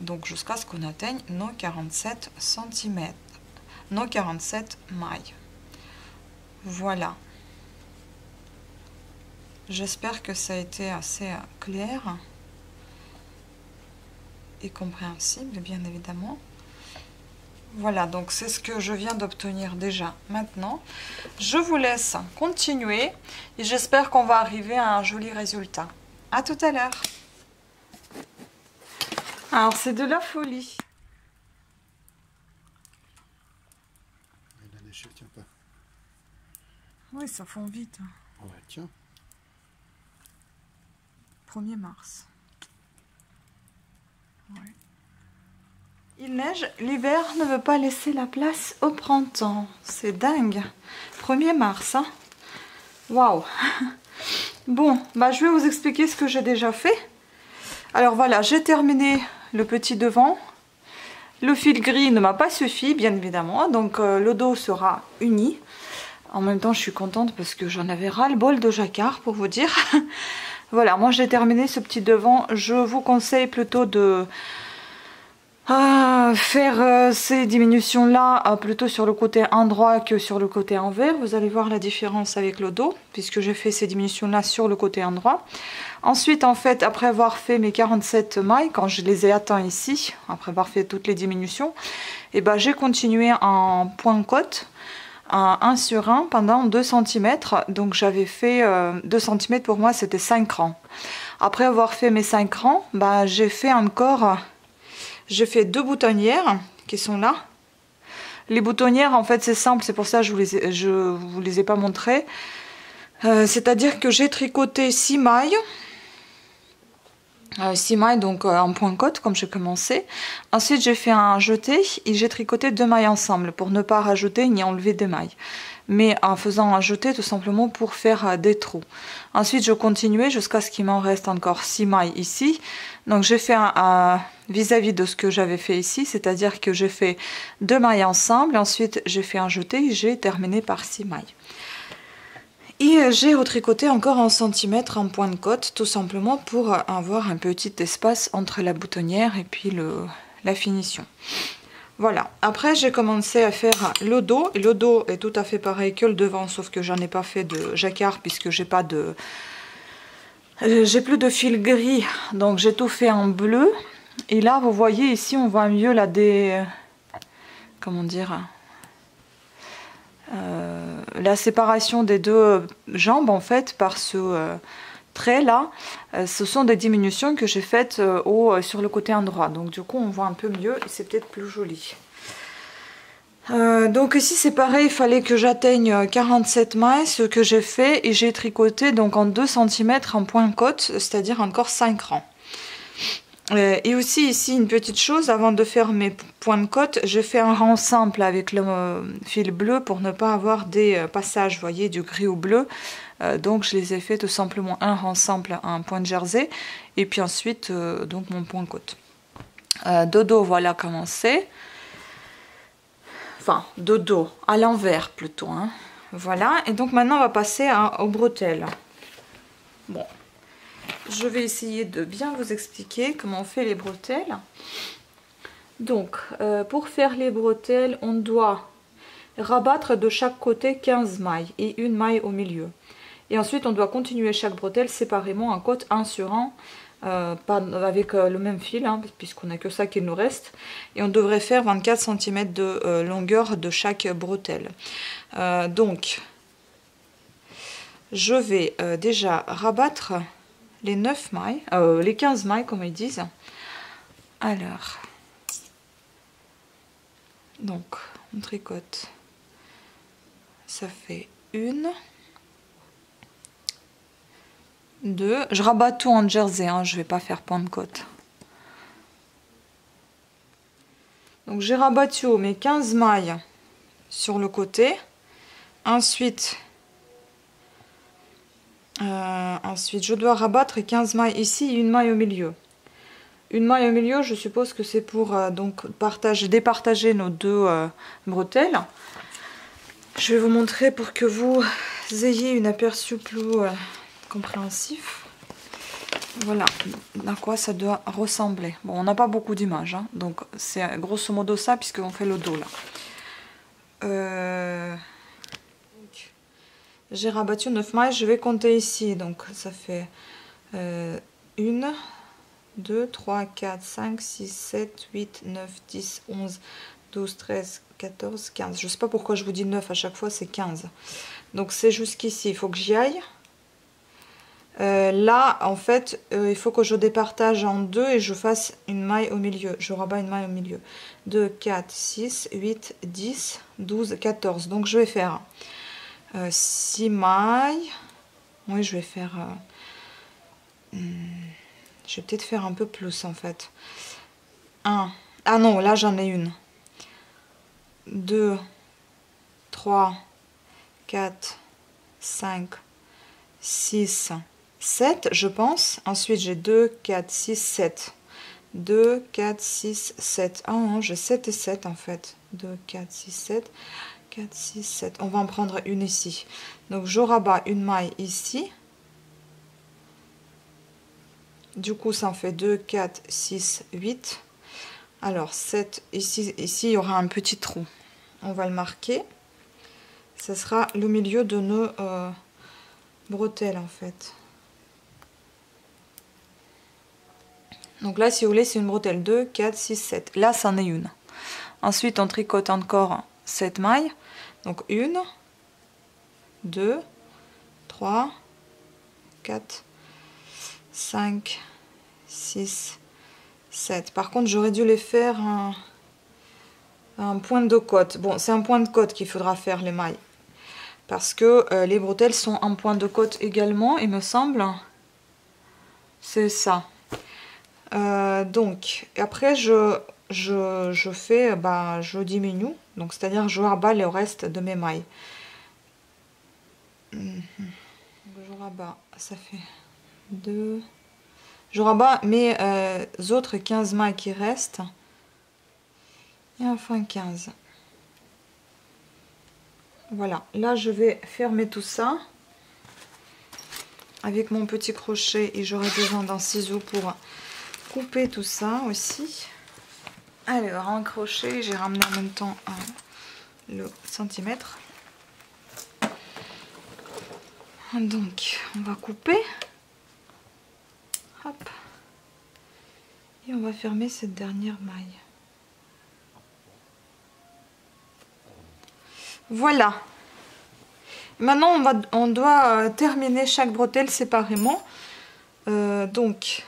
donc jusqu'à ce qu'on atteigne nos 47 cm, nos 47 mailles. Voilà. J'espère que ça a été assez clair et compréhensible, bien évidemment. Voilà, donc c'est ce que je viens d'obtenir déjà maintenant. Je vous laisse continuer et j'espère qu'on va arriver à un joli résultat. A tout à l'heure. Alors c'est de la folie. La tient pas. Oui, ça fond vite. Ouais, tiens. 1er mars. Ouais. Il neige, l'hiver ne veut pas laisser la place au printemps. C'est dingue. 1er mars, hein Waouh Bon, bah je vais vous expliquer ce que j'ai déjà fait. Alors voilà, j'ai terminé le petit devant. Le fil gris ne m'a pas suffi, bien évidemment, donc euh, le dos sera uni. En même temps, je suis contente parce que j'en avais ras le bol de jacquard, pour vous dire. voilà, moi j'ai terminé ce petit devant. Je vous conseille plutôt de faire euh, ces diminutions là euh, plutôt sur le côté endroit que sur le côté envers. Vous allez voir la différence avec le dos puisque j'ai fait ces diminutions là sur le côté endroit. Ensuite en fait après avoir fait mes 47 mailles quand je les ai atteints ici après avoir fait toutes les diminutions et eh ben j'ai continué en point côte en 1 sur 1 pendant 2 cm donc j'avais fait 2 euh, cm pour moi c'était 5 rangs. Après avoir fait mes 5 rangs bah, j'ai fait encore j'ai fait deux boutonnières qui sont là. Les boutonnières, en fait, c'est simple, c'est pour ça que je ne vous, vous les ai pas montrées. Euh, c'est-à-dire que j'ai tricoté 6 mailles. 6 euh, mailles, donc euh, en point côte, comme j'ai commencé. Ensuite, j'ai fait un jeté et j'ai tricoté deux mailles ensemble pour ne pas rajouter ni enlever des mailles mais en faisant un jeté tout simplement pour faire des trous. Ensuite, je continuais jusqu'à ce qu'il m'en reste encore 6 mailles ici. Donc, j'ai fait un vis-à-vis de ce que j'avais fait ici, c'est-à-dire que j'ai fait deux mailles ensemble, ensuite j'ai fait un jeté et j'ai terminé par 6 mailles. Et j'ai retricoté encore en centimètres en point de côte, tout simplement pour avoir un petit espace entre la boutonnière et puis la finition. Voilà, après j'ai commencé à faire le dos, le dos est tout à fait pareil que le devant, sauf que j'en ai pas fait de jacquard puisque j'ai pas de... Euh, j'ai plus de fil gris, donc j'ai tout fait en bleu. Et là, vous voyez, ici, on voit mieux la dé... Comment dire euh, La séparation des deux jambes, en fait, par ce... Euh, là, euh, ce sont des diminutions que j'ai faites au, sur le côté endroit. Donc du coup, on voit un peu mieux et c'est peut-être plus joli. donc ici c'est pareil, il fallait que j'atteigne 47 mailles, ce que j'ai fait et j'ai tricoté donc en 2 cm en point côte, c'est-à-dire encore 5 rangs. Euh, et aussi ici une petite chose, avant de faire mes points de côte, je fais un rang simple avec le euh, fil bleu pour ne pas avoir des euh, passages, voyez, du gris au bleu. donc je les ai fait tout simplement un rang simple, un point de jersey, et puis ensuite donc mon point de côte. dodo, voilà comment c'est. Enfin, dodo, à l'envers plutôt. Hein. Voilà, et donc maintenant on va passer aux bretelles. Bon, je vais essayer de bien vous expliquer comment on fait les bretelles. Donc, euh, pour faire les bretelles, on doit rabattre de chaque côté 15 mailles et une maille au milieu. Et ensuite, on doit continuer chaque bretelle séparément en côte 1 sur 1, euh, pas avec euh, le même fil, hein, puisqu'on n'a que ça qui nous reste. Et on devrait faire 24 cm de longueur de chaque bretelle. donc, je vais déjà rabattre les 9 mailles, euh, les 15 mailles comme ils disent. Alors, donc on tricote, ça fait une, deux, je rabats tout en jersey, hein, je vais pas faire point de côte. Donc j'ai rabattu mes 15 mailles sur le côté. Ensuite, euh, ensuite, je dois rabattre 15 mailles ici et une maille au milieu. Une maille au milieu, je suppose que c'est pour euh, donc partager, départager nos deux euh, bretelles. Je vais vous montrer pour que vous ayez une aperçu plus compréhensif. Voilà à quoi ça doit ressembler. Bon, on n'a pas beaucoup d'images, hein, donc c'est grosso modo ça puisqu'on fait le dos là. J'ai rabattu 9 mailles, je vais compter ici. Donc ça fait 1, 2, 3, 4, 5, 6, 7, 8, 9, 10, 11, 12, 13, 14, 15. Je sais pas pourquoi je vous dis 9 à chaque fois, c'est 15. Donc c'est jusqu'ici, il faut que j'y aille. Euh, là, en fait, euh, il faut que je départage en deux et je fasse une maille au milieu. Je rabats une maille au milieu. 2, 4, 6, 8, 10, 12, 14. Donc je vais faire 6 euh, mailles. Oui, je vais faire... Euh, hmm, je vais peut-être faire un peu plus en fait. 1. Ah non, là j'en ai une. 2, 3, 4, 5, 6, 7 je pense. Ensuite j'ai 2, 4, 6, 7. 2, 4, 6, 7. Ah non, j'ai 7 et 7 en fait. 2, 4, 6, 7. 4, 6, 7. On va en prendre une ici. Donc je rabats une maille ici. Du coup, ça en fait 2, 4, 6, 8. Alors 7, ici, ici il y aura un petit trou. On va le marquer. Ce sera le milieu de nos euh, bretelles en fait. Donc là, si vous voulez, c'est une bretelle 2, 4, 6, 7. Là, c'en est une. Ensuite, on tricote encore 7 mailles. Donc 1, 2, 3, 4, 5, 6, 7. Par contre, j'aurais dû les faire un, un, point de côte. Bon, c'est un point de côte qu'il faudra faire les mailles. Parce que euh, les bretelles sont en point de côte également, il me semble. C'est ça. Euh, donc, après, je, je, je fais, bah, je diminue donc, c'est-à-dire je rabats le reste de mes mailles. Mhm. Je rabats, ça fait 2. Je rabats mes euh, autres 15 mailles qui restent. Et enfin 15. Voilà, là je vais fermer tout ça avec mon petit crochet et j'aurai besoin d'un ciseau pour couper tout ça aussi. Alors, un crochet, j'ai ramené en même temps le centimètre. Donc, on va couper. Hop. Et on va fermer cette dernière maille. Voilà. Maintenant, on, on doit euh, terminer chaque bretelle séparément. Euh, donc,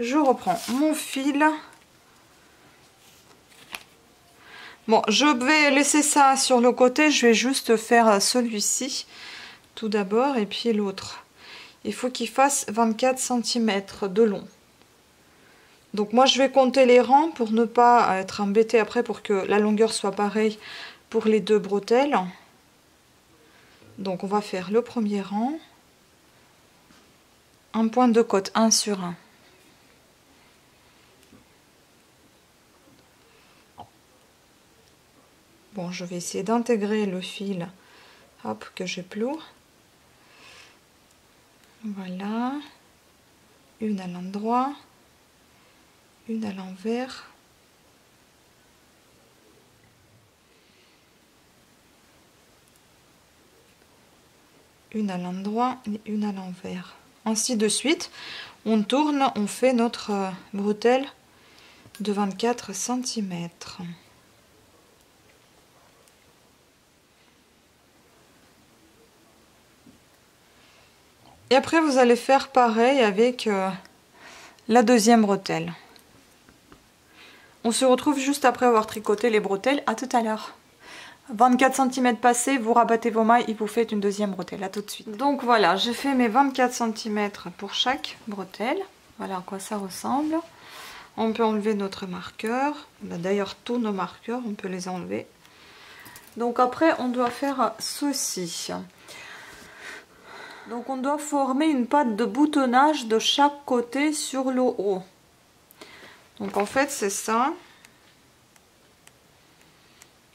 je reprends mon fil. Bon, je vais laisser ça sur le côté. Je vais juste faire celui-ci tout d'abord et puis l'autre il faut qu'il fasse 24 cm de long. Donc moi je vais compter les rangs pour ne pas être embêté après pour que la longueur soit pareille pour les deux bretelles. Donc on va faire le premier rang. Un point de côte 1 sur 1. Je vais essayer d'intégrer le fil hop, que j'ai plus. Voilà. Une à l'endroit. Une à l'envers. Une à l'endroit et une à l'envers. Ainsi de suite. On tourne, on fait notre bretelle de 24 cm. Et après, vous allez faire pareil avec euh, la deuxième bretelle. On se retrouve juste après avoir tricoté les bretelles. À tout à l'heure. 24 cm passés, vous rabattez vos mailles et vous faites une deuxième bretelle. À tout de suite. Donc voilà, j'ai fait mes 24 cm pour chaque bretelle. Voilà à quoi ça ressemble. On peut enlever notre marqueur. D'ailleurs, tous nos marqueurs, on peut les enlever. Donc après, on doit faire ceci. Donc on doit former une patte de boutonnage de chaque côté sur le haut. Donc en fait c'est ça.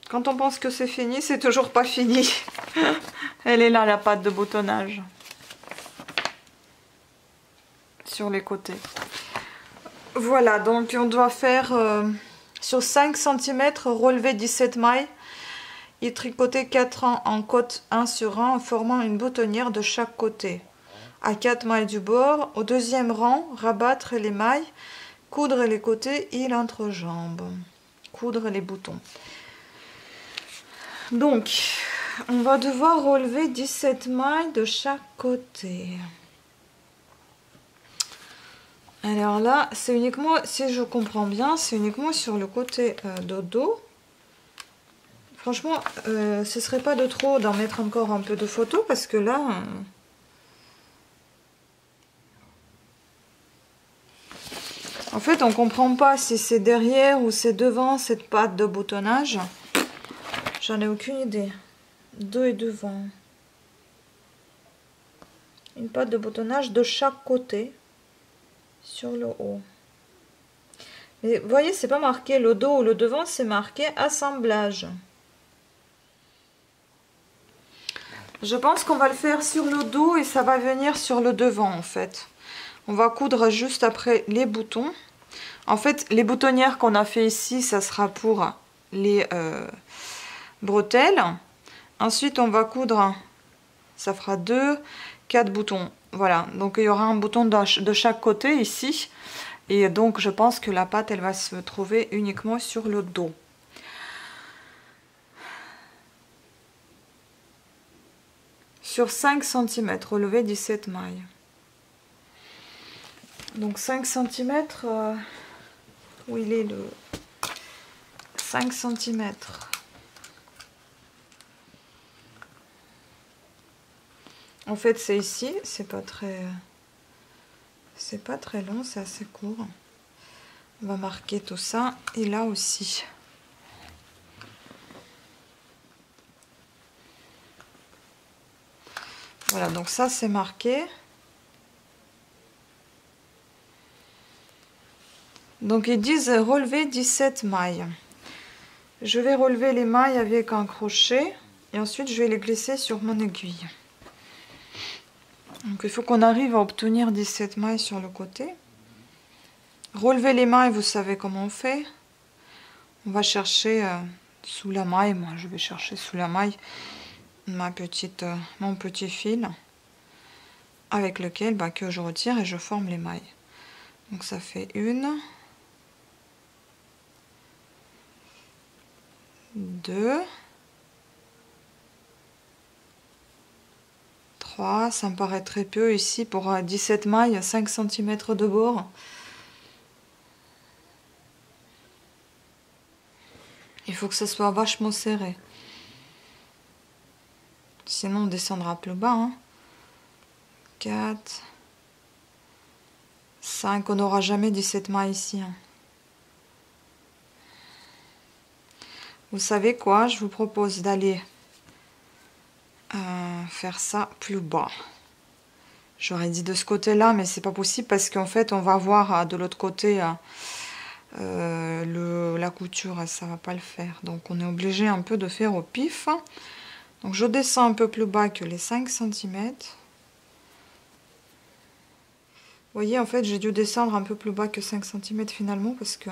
Quand on pense que c'est fini, c'est toujours pas fini. Elle est là la patte de boutonnage. Sur les côtés. Voilà, donc on doit faire euh, sur 5 cm relever 17 mailles tricoter 4 rangs en côte 1 sur 1 en formant une boutonnière de chaque côté. À 4 mailles du bord, au deuxième rang, rabattre les mailles, coudre les côtés et l'entrejambe. Coudre les boutons. Donc, on va devoir relever 17 mailles de chaque côté. Alors là, c'est uniquement, si je comprends bien, c'est uniquement sur le côté euh, de dos Franchement, euh, ce serait pas de trop d'en mettre encore un peu de photos parce que là... En fait, on comprend pas si c'est derrière ou c'est devant cette patte de boutonnage. J'en ai aucune idée. Deux et devant. Une patte de boutonnage de chaque côté sur le haut. Mais vous voyez, c'est pas marqué le dos ou le devant, c'est marqué assemblage. Je pense qu'on va le faire sur le dos et ça va venir sur le devant en fait. On va coudre juste après les boutons. En fait, les boutonnières qu'on a fait ici, ça sera pour les euh, bretelles. Ensuite, on va coudre, ça fera deux, quatre boutons. Voilà, donc il y aura un bouton de chaque côté ici. Et donc, je pense que la pâte, elle va se trouver uniquement sur le dos. Sur 5 cm, relevé 17 mailles. Donc 5 cm, euh, où il est le 5 cm. En fait, c'est ici, c'est pas très c'est pas très long, c'est assez court. On va marquer tout ça et là aussi. Voilà, donc ça c'est marqué. Donc ils disent relever 17 mailles. Je vais relever les mailles avec un crochet et ensuite je vais les glisser sur mon aiguille. Donc il faut qu'on arrive à obtenir 17 mailles sur le côté. Relever les mailles, vous savez comment on fait. On va chercher euh, sous la maille, moi je vais chercher sous la maille ma petite, euh, mon petit fil avec lequel bah, que je retire et je forme les mailles. Donc ça fait une, deux, trois, ça me paraît très peu ici pour 17 euh, mailles, 5 cm de bord. Il faut que ça soit vachement serré. Sinon, on descendra plus bas. Hein. 4, 5. On n'aura jamais 17 mailles ici. Hein. Vous savez quoi? Je vous propose d'aller euh, faire ça plus bas. J'aurais dit de ce côté-là, mais c'est pas possible parce qu'en fait, on va voir euh, de l'autre côté euh, le, la couture, ça va pas le faire. Donc, on est obligé un peu de faire au pif. Donc, je descends un peu plus bas que les 5 cm. Vous voyez, en fait, j'ai dû descendre un peu plus bas que 5 cm finalement parce que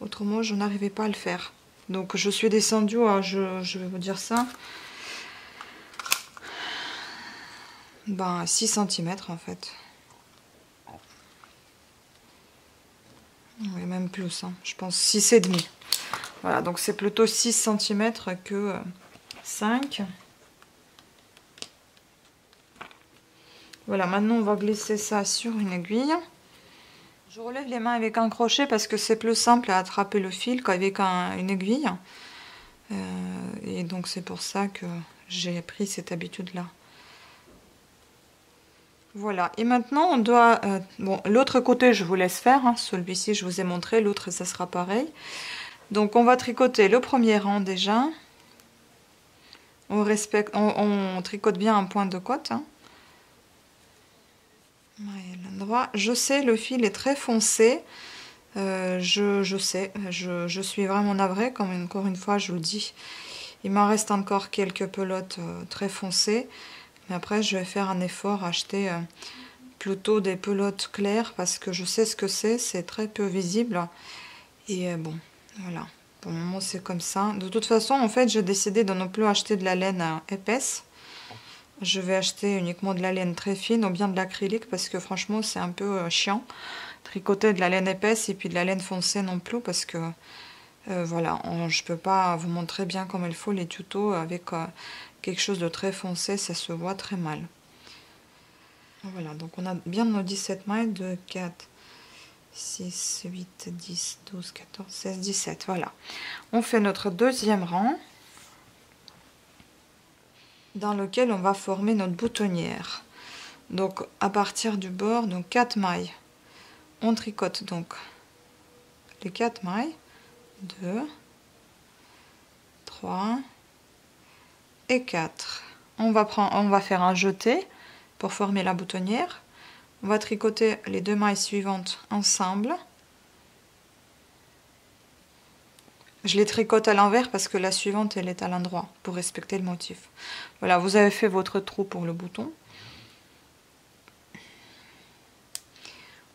autrement, je n'arrivais pas à le faire. Donc, je suis descendue, je, je vais vous dire ça, ben, 6 cm en fait. Oui, même plus, hein. je pense 6,5. Voilà, donc c'est plutôt 6 cm que 5. Voilà, maintenant on va glisser ça sur une aiguille. Je relève les mains avec un crochet parce que c'est plus simple à attraper le fil qu'avec une aiguille. Euh, et donc c'est pour ça que j'ai pris cette habitude-là. Voilà, et maintenant on doit... Euh, bon, l'autre côté je vous laisse faire, hein. celui-ci je vous ai montré, l'autre ça sera pareil. Donc on va tricoter le premier rang déjà. On, respecte, on, tricote bien un point de côte. Hein. Je sais, le fil est très foncé. Euh, je, sais, je, suis vraiment navrée, comme encore une fois je le dis. Il m'en reste encore quelques pelotes euh, très foncées après, je vais faire un effort, acheter euh, plutôt des pelotes claires parce que je sais ce que c'est, c'est très peu visible. Et bon, voilà. Pour le moment, c'est comme ça. De toute façon, en fait, j'ai décidé de ne plus acheter de la laine épaisse. Je vais acheter uniquement de la laine très fine ou bien de l'acrylique parce que franchement, c'est un peu chiant. Tricoter de la laine épaisse et puis de la laine foncée non plus parce que voilà, je ne peux pas vous montrer bien comme il faut les tutos avec quelque chose de très foncé, ça se voit très mal. Voilà, donc on a bien nos 17 mailles, 2, 4, 6, 8, 10, 12, 14, 16, 17, voilà. On fait notre deuxième rang dans lequel on va former notre boutonnière. Donc à partir du bord, donc 4 mailles, on tricote donc les 4 mailles, 2, 3, et 4. On va, on va faire un jeté pour former la boutonnière. On va tricoter les deux mailles suivantes ensemble. Je les tricote à l'envers parce que la suivante, elle est à l'endroit pour respecter le motif. Voilà, vous avez fait votre trou pour le bouton.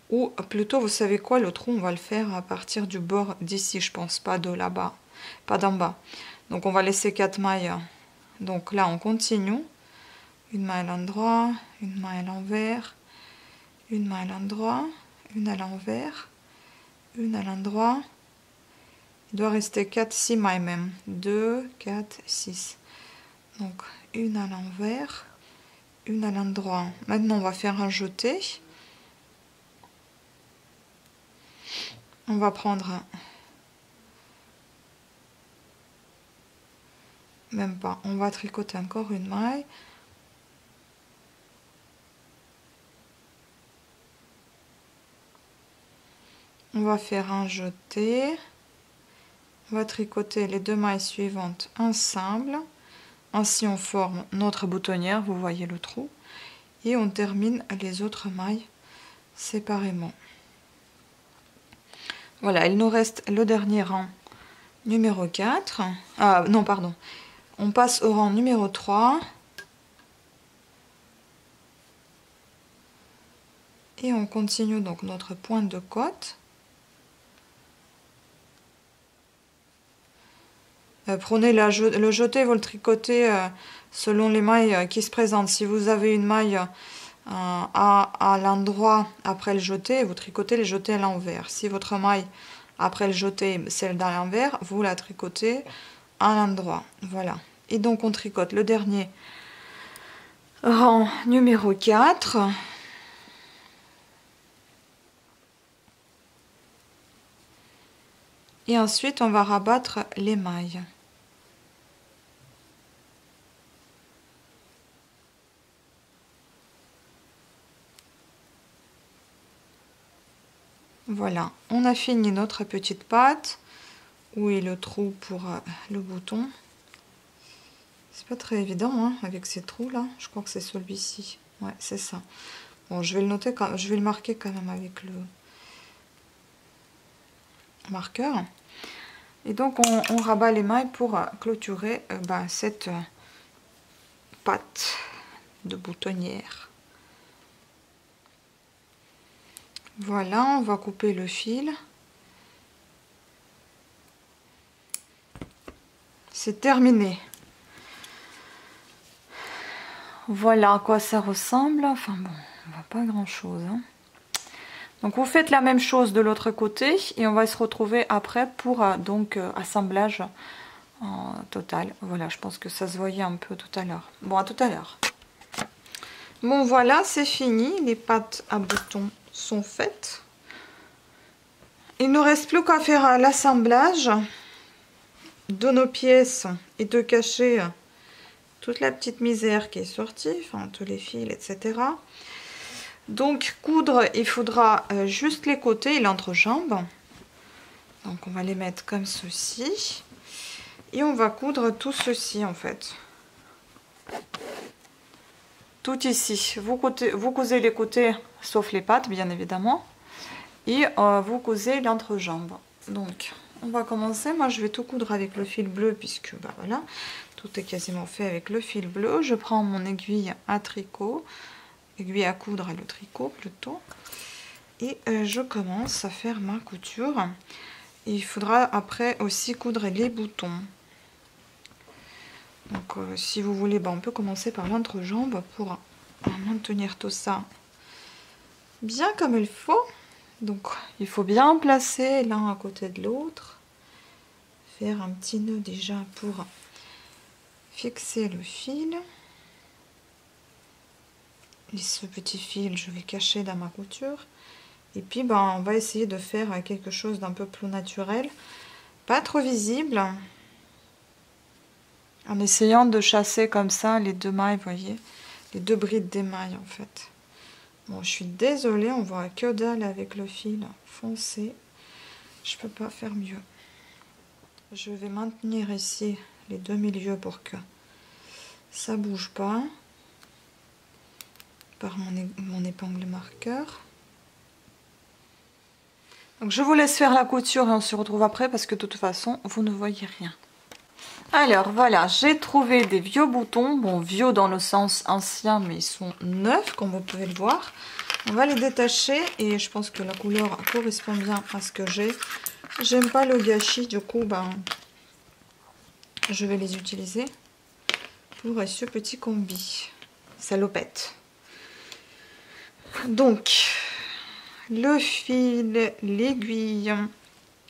Ou plutôt, vous savez quoi, le trou, on va le faire à partir du bord d'ici, je pense, pas de là-bas, pas d'en bas. Donc, on va laisser quatre mailles donc là, on continue. Une maille à l'endroit, une maille à l'envers, une maille à l'endroit, une à l'envers, une à l'endroit. Doit rester 4, 6 mailles même. 2, 4, 6. Donc une à l'envers, une à l'endroit. Maintenant, on va faire un jeté. On va prendre même pas. On va tricoter encore une maille. On va faire un jeté. On va tricoter les deux mailles suivantes ensemble. Ainsi, on forme notre boutonnière, vous voyez le trou. Et on termine les autres mailles séparément. Voilà, il nous reste le dernier rang numéro 4. Ah, non, pardon. On passe au rang numéro 3. Et on continue donc notre pointe de côte. Prenez la, le jeté, vous le tricotez euh, selon les mailles euh, qui se présentent. Si vous avez une maille à, l'endroit après le jeté, vous tricotez les jetés à l'envers. Si votre maille après le jeté, celle dans l'envers, vous la tricotez à l'endroit. Voilà. Et donc on tricote le dernier rang numéro 4. Et ensuite on va rabattre les mailles. Voilà, on a fini notre petite pâte. Où est le trou pour euh, le bouton? C'est pas très évident hein, avec ces trous là. Je crois que c'est celui-ci. Ouais, c'est ça. Bon, je vais le noter, je vais le marquer quand même avec le marqueur. Et donc on, rabat les mailles pour euh, clôturer euh, bah, cette pâte de boutonnière. Voilà, on va couper le fil. C'est terminé. Voilà à quoi ça ressemble. Enfin bon, on voit pas grand chose. Hein. Donc vous faites la même chose de l'autre côté et on va se retrouver après pour euh, donc euh, assemblage total. Voilà, je pense que ça se voyait un peu tout à l'heure. Bon, à tout à l'heure. Bon voilà, c'est fini. Les pattes à boutons sont faites. Il nous reste plus qu'à faire l'assemblage de nos pièces et de cacher toute la petite misère qui est sortie, enfin tous les fils, etc. Donc coudre, il faudra euh, juste les côtés et l'entrejambe. Donc on va les mettre comme ceci. Et on va coudre tout ceci en fait. Tout ici. Vous, vous cousez les côtés, sauf les pattes bien évidemment. Et euh, vous cousez l'entrejambe. Donc on va commencer. Moi, je vais tout coudre avec le fil bleu puisque, bah voilà, tout est quasiment fait avec le fil bleu. Je prends mon aiguille à tricot, aiguille à coudre à le tricot plutôt. Et euh, je commence à faire ma couture. il faudra après aussi coudre les boutons. Donc, euh, si vous voulez, bah, on peut commencer par l'entrejambe pour maintenir tout ça bien comme il faut. Donc, il faut bien placer l'un à côté de l'autre faire un petit nœud déjà pour fixer le fil. Et ce petit fil, je vais cacher dans ma couture. Et puis, ben, on va essayer de faire quelque chose d'un peu plus naturel. Pas trop visible. En essayant de chasser comme ça les deux mailles, voyez. Les deux brides des mailles, en fait. Bon, je suis désolée, on voit que dalle avec le fil foncé. Je peux pas faire mieux. Je vais maintenir ici les deux milieux pour que ça bouge pas par mon, mon épingle marqueur. Donc je vous laisse faire la couture et on se retrouve après parce que de toute façon vous ne voyez rien. Alors voilà, j'ai trouvé des vieux boutons, bon vieux dans le sens ancien mais ils sont neufs comme vous pouvez le voir. On va les détacher et je pense que la couleur correspond bien à ce que j'ai. J'aime pas le gâchis, du coup, ben, je vais les utiliser pour ce petit combi. Salopette. Donc, le fil, l'aiguille.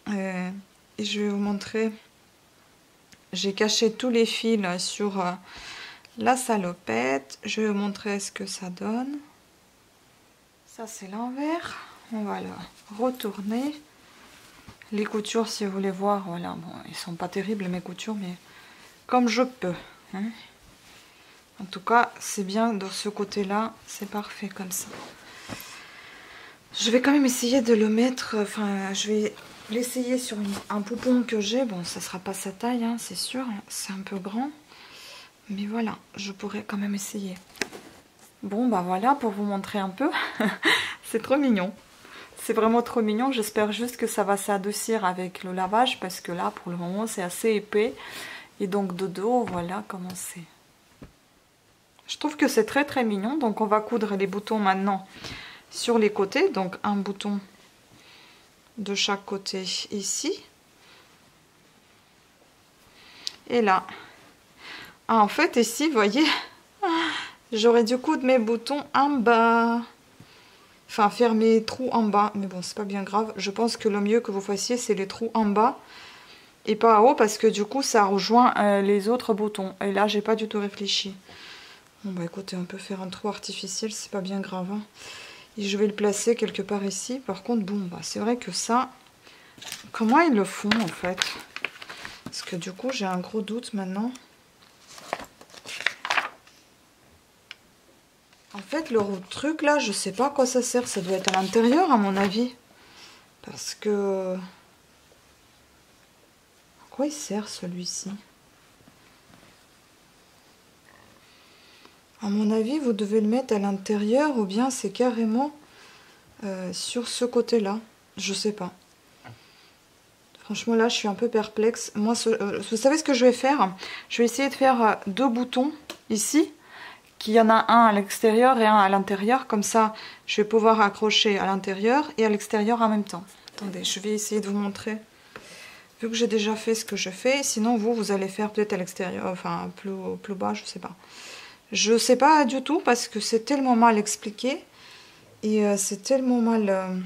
Euh, je vais vous montrer. J'ai caché tous les fils sur euh, la salopette. Je vais vous montrer ce que ça donne. Ça, c'est l'envers. On va le retourner. Les coutures, si vous voulez voir, voilà, bon, ils sont pas terribles mes coutures, mais comme je peux. Hein. En tout cas, c'est bien de ce côté-là, c'est parfait comme ça. Je vais quand même essayer de le mettre, enfin, je vais l'essayer sur un poupon que j'ai. Bon, ça sera pas sa taille, hein, c'est sûr, c'est un peu grand. Mais voilà, je pourrais quand même essayer. Bon, bah voilà, pour vous montrer un peu. c'est trop mignon. C'est vraiment trop mignon. J'espère juste que ça va s'adoucir avec le lavage parce que là, pour le moment, c'est assez épais. Et donc, de dos, voilà comment c'est. Je trouve que c'est très très mignon. Donc, on va coudre les boutons maintenant sur les côtés. Donc, un bouton de chaque côté ici. Et là. Ah, en fait, ici, voyez, j'aurais dû coudre mes boutons en bas. Enfin, faire mes trous en bas. Mais bon, c'est pas bien grave. Je pense que le mieux que vous fassiez, c'est les trous en bas. Et pas en haut, parce que du coup, ça rejoint euh, les autres boutons. Et là, j'ai pas du tout réfléchi. Bon, bah écoutez, on peut faire un trou artificiel, c'est pas bien grave. Hein. Je vais le placer quelque part ici. Par contre, bon, bah c'est vrai que ça... Comment ils le font, en fait? Parce que du coup, j'ai un gros doute maintenant. En fait, le truc là, je sais pas à quoi ça sert. Ça doit être à l'intérieur, à mon avis. Parce que... À quoi il sert celui-ci? À mon avis, vous devez le mettre à l'intérieur ou bien c'est carrément euh, sur ce côté-là. Je sais pas. Franchement, là, je suis un peu perplexe. Moi, euh, vous savez ce que je vais faire? Je vais essayer de faire euh, deux boutons ici, qu'il y en a un à l'extérieur et un à l'intérieur. Comme ça, je vais pouvoir accrocher à l'intérieur et à l'extérieur en même temps. Attendez, je vais essayer de vous montrer. Vu que j'ai déjà fait ce que je fais, sinon vous, vous allez faire peut-être à l'extérieur, enfin plus, plus bas, je sais pas. Je sais pas du tout parce que c'est tellement mal expliqué et euh, c'est tellement mal...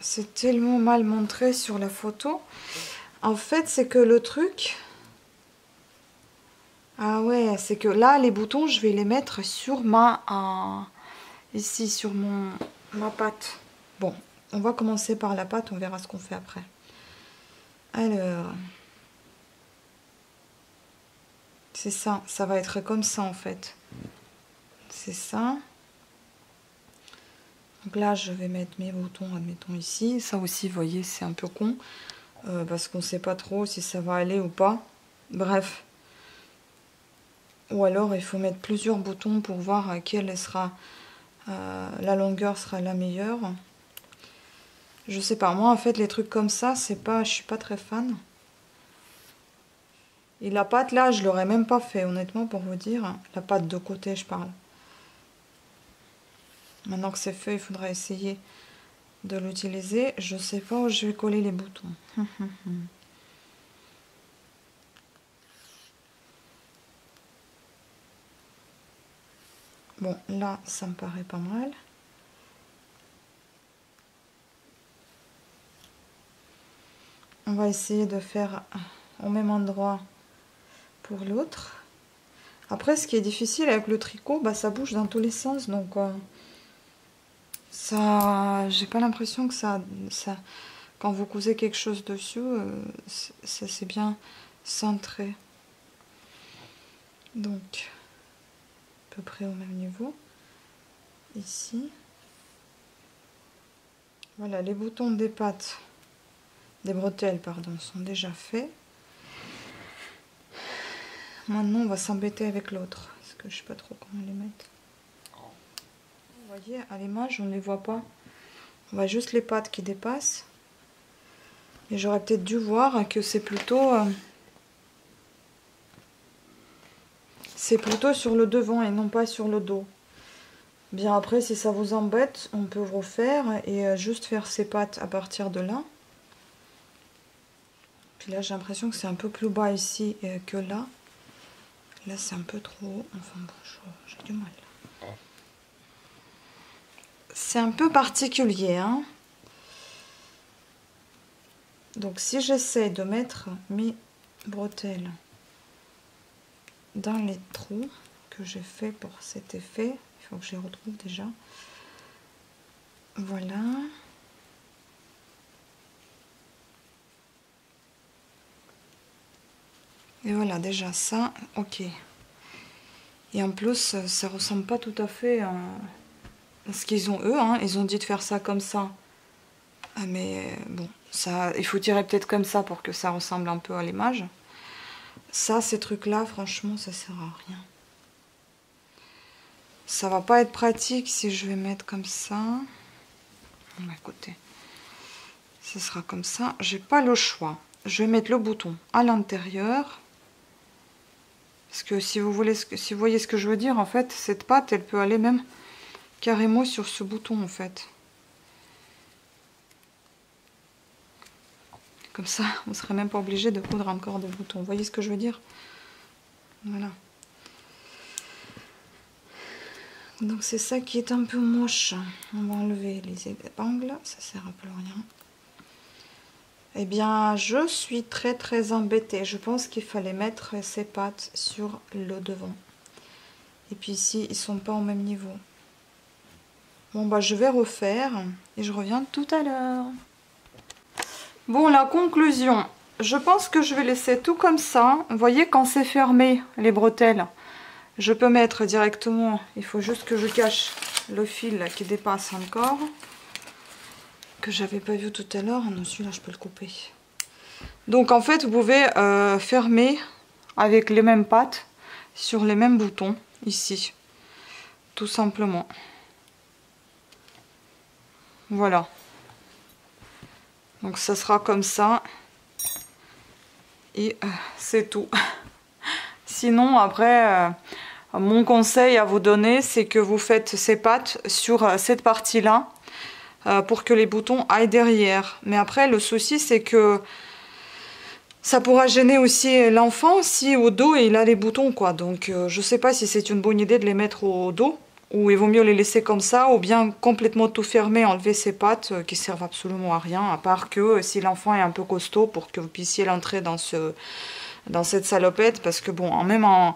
c'est tellement mal montré sur la photo. En fait, c'est que le truc... Ah ouais, c'est que là, les boutons, je vais les mettre sur ma... ici, sur mon ma pâte. Bon, on va commencer par la pâte, on verra ce qu'on fait après. Alors... C'est ça, ça va être comme ça en fait. C'est ça. Donc là, je vais mettre mes boutons, admettons ici. Ça aussi, vous voyez, c'est un peu con. Euh, parce qu'on ne sait pas trop si ça va aller ou pas. Bref. Ou alors, il faut mettre plusieurs boutons pour voir quelle sera... Euh, la longueur sera la meilleure. Je sais pas. Moi, en fait, les trucs comme ça, c'est pas... Je suis pas très fan. Et la pâte, là, je l'aurais même pas fait, honnêtement, pour vous dire. La pâte de côté, je parle. Maintenant que c'est fait, il faudra essayer de l'utiliser. Je sais pas où je vais coller les boutons. bon, là, ça me paraît pas mal. On va essayer de faire au même endroit pour l'autre. Après, ce qui est difficile avec le tricot, bah, ça bouge dans tous les sens. Donc, euh, ça, j'ai pas l'impression que ça, ça, quand vous cousez quelque chose dessus, euh, ça c'est bien centré. Donc, à peu près au même niveau. Ici. Voilà, les boutons des pattes, des bretelles, pardon, sont déjà faits. Maintenant, on va s'embêter avec l'autre, parce que je sais pas trop comment les mettre. Vous voyez, à l'image, on ne les voit pas. On voit juste les pattes qui dépassent. Et j'aurais peut-être dû voir que c'est plutôt... Euh, c'est plutôt sur le devant et non pas sur le dos. Bien après, si ça vous embête, on peut refaire et euh, juste faire ses pattes à partir de là. Puis là, j'ai l'impression que c'est un peu plus bas ici euh, que là. Là, c'est un peu trop haut. Enfin bon, j'ai du mal. C'est un peu particulier. Hein Donc si j'essaie de mettre mes bretelles dans les trous que j'ai fait pour cet effet, il faut que je les retrouve déjà. Voilà. Et voilà, déjà ça, ok. Et en plus, ça ressemble pas tout à fait à ce qu'ils ont eux, hein. ils ont dit de faire ça comme ça. Ah, mais bon, ça, il faut tirer peut-être comme ça pour que ça ressemble un peu à l'image. Ça, ces trucs-là, franchement, ça sert à rien. Ça va pas être pratique si je vais mettre comme ça. À côté. Ce sera comme ça. J'ai pas le choix. Je vais mettre le bouton à l'intérieur. Parce que si vous voyez ce que je veux dire, en fait, cette pâte, elle peut aller même carrément sur ce bouton en fait. Comme ça, on serait même pas obligé de coudre encore de boutons. Vous voyez ce que je veux dire? Voilà. Donc c'est ça qui est un peu moche. On va enlever les épingles, ça sert à plus rien. Eh bien, je suis très très embêtée. Je pense qu'il fallait mettre ces pattes sur le devant. Et puis ici, ils sont pas au même niveau. Bon, bah, je vais refaire et je reviens tout à l'heure. Bon, la conclusion. Je pense que je vais laisser tout comme ça. Vous voyez, quand c'est fermé, les bretelles, je peux mettre directement, il faut juste que je cache le fil qui dépasse encore. Que j'avais pas vu tout à l'heure. Non, celui-là, je peux le couper. Donc en fait, vous pouvez euh, fermer avec les mêmes pattes sur les mêmes boutons ici. Tout simplement. Voilà. Donc ça sera comme ça. Et euh, c'est tout. Sinon, après, euh, mon conseil à vous donner, c'est que vous faites ces pattes sur cette partie-là pour que les boutons aillent derrière. Mais après, le souci, c'est que ça pourra gêner aussi l'enfant si au dos il a les boutons quoi. Donc je sais pas si c'est une bonne idée de les mettre au dos ou il vaut mieux les laisser comme ça, ou bien complètement tout fermer, enlever ses pattes euh, qui servent absolument à rien, à part que euh, si l'enfant est un peu costaud pour que vous puissiez l'entrer dans ce dans cette salopette, parce que bon, même en,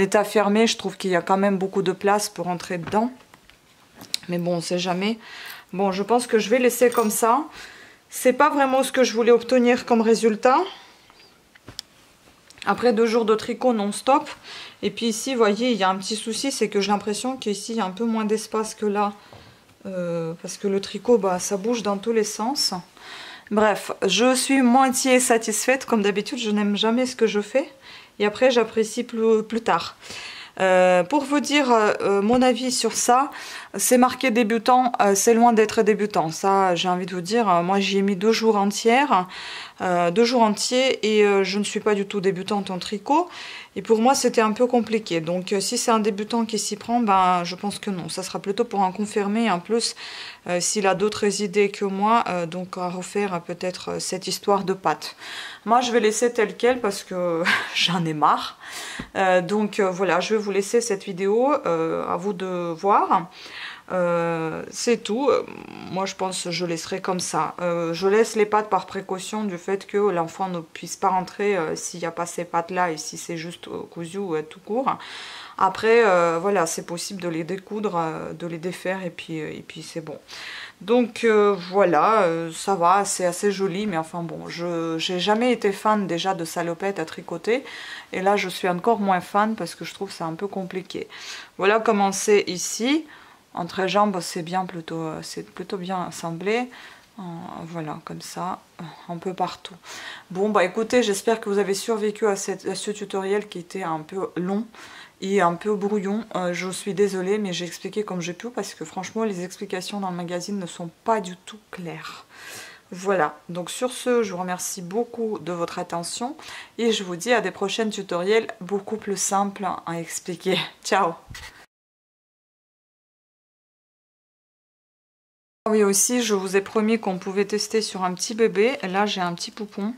état fermé, je trouve qu'il y a quand même beaucoup de place pour entrer dedans. Mais bon, on sait jamais. Bon, je pense que je vais laisser comme ça. C'est pas vraiment ce que je voulais obtenir comme résultat. Après deux jours de tricot non-stop, et puis ici, vous voyez, il y a un petit souci, c'est que j'ai l'impression qu'ici, il y a un peu moins d'espace que là. Euh, parce que le tricot, bah, ça bouge dans tous les sens. Bref, je suis moitié satisfaite. Comme d'habitude, je n'aime jamais ce que je fais. Et après, j'apprécie plus, plus tard. Euh, pour vous dire euh, mon avis sur ça, c'est marqué débutant, c'est loin d'être débutant. Ça, j'ai envie de vous dire, moi j'y ai mis deux jours entiers, deux jours entiers, et je ne suis pas du tout débutante en tricot. Et pour moi, c'était un peu compliqué. Donc, euh, si c'est un débutant qui s'y prend, ben, je pense que non. Ça sera plutôt pour un confirmé. En plus, euh, s'il a d'autres idées que moi, euh, donc à refaire peut-être cette histoire de pâte. Moi, je vais laisser tel quel parce que j'en ai marre. donc, voilà, je vais vous laisser cette vidéo. à vous de voir. Euh, c'est tout. Euh, moi, je pense que je laisserai comme ça. Euh, je laisse les pattes par précaution du fait que l'enfant ne puisse pas rentrer s'il n'y a pas ces pattes-là et si c'est juste cousu ou tout court. Après, voilà, c'est possible de les découdre, de les défaire et puis, et puis c'est bon. Donc voilà, ça va, c'est assez joli, mais enfin bon, je j'ai jamais été fan déjà de salopettes à tricoter, et là je suis encore moins fan parce que je trouve ça un peu compliqué. Voilà comment c'est ici. Entre jambes, c'est bien plutôt, euh, c'est plutôt bien assemblé. Euh, voilà, comme ça, euh, un peu partout. Bon, bah écoutez, j'espère que vous avez survécu à, ce tutoriel qui était un peu long et un peu brouillon. je suis désolée, mais j'ai expliqué comme j'ai pu parce que franchement, les explications dans le magazine ne sont pas du tout claires. Voilà, donc sur ce, je vous remercie beaucoup de votre attention et je vous dis à des prochains tutoriels beaucoup plus simples à expliquer. Ciao Oui aussi, je vous ai promis qu'on pouvait tester sur un petit bébé. Là, j'ai un petit poupon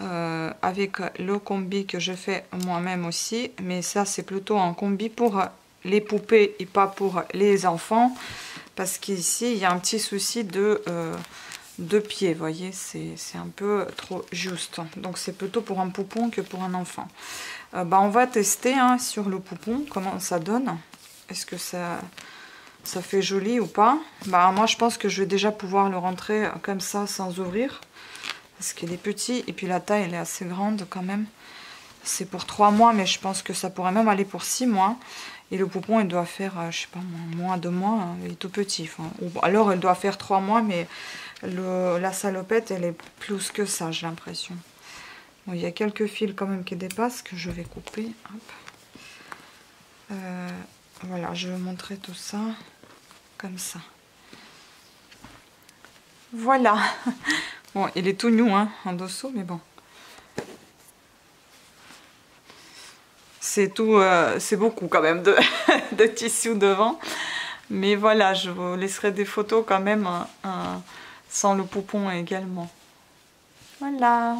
euh, avec le combi que je fais moi-même aussi. Mais ça, c'est plutôt un combi pour les poupées et pas pour les enfants. Parce qu'ici, il y a un petit souci de, euh, de pied. Voyez, c'est un peu trop juste. Donc, c'est plutôt pour un poupon que pour un enfant. Euh, bah, on va tester hein, sur le poupon comment ça donne. Est-ce que ça ça fait joli ou pas? Bah moi je pense que je vais déjà pouvoir le rentrer comme ça sans ouvrir. Parce qu'il est petit et puis la taille elle est assez grande quand même. C'est pour 3 mois mais je pense que ça pourrait même aller pour 6 mois. Et le poupon il doit faire, euh, je sais pas, moins de mois, hein. il est tout petit. alors il doit faire 3 mois mais le, la salopette elle est plus que ça j'ai l'impression. Bon, il y a quelques fils quand même qui dépassent que je vais couper. Euh, voilà, je vais vous montrer tout ça comme ça. Voilà. Bon, il est tout nu hein, en dessous, mais bon. C'est tout, euh, c'est beaucoup quand même de, tissu devant. Mais voilà, je vous laisserai des photos quand même hein, sans le poupon également. Voilà.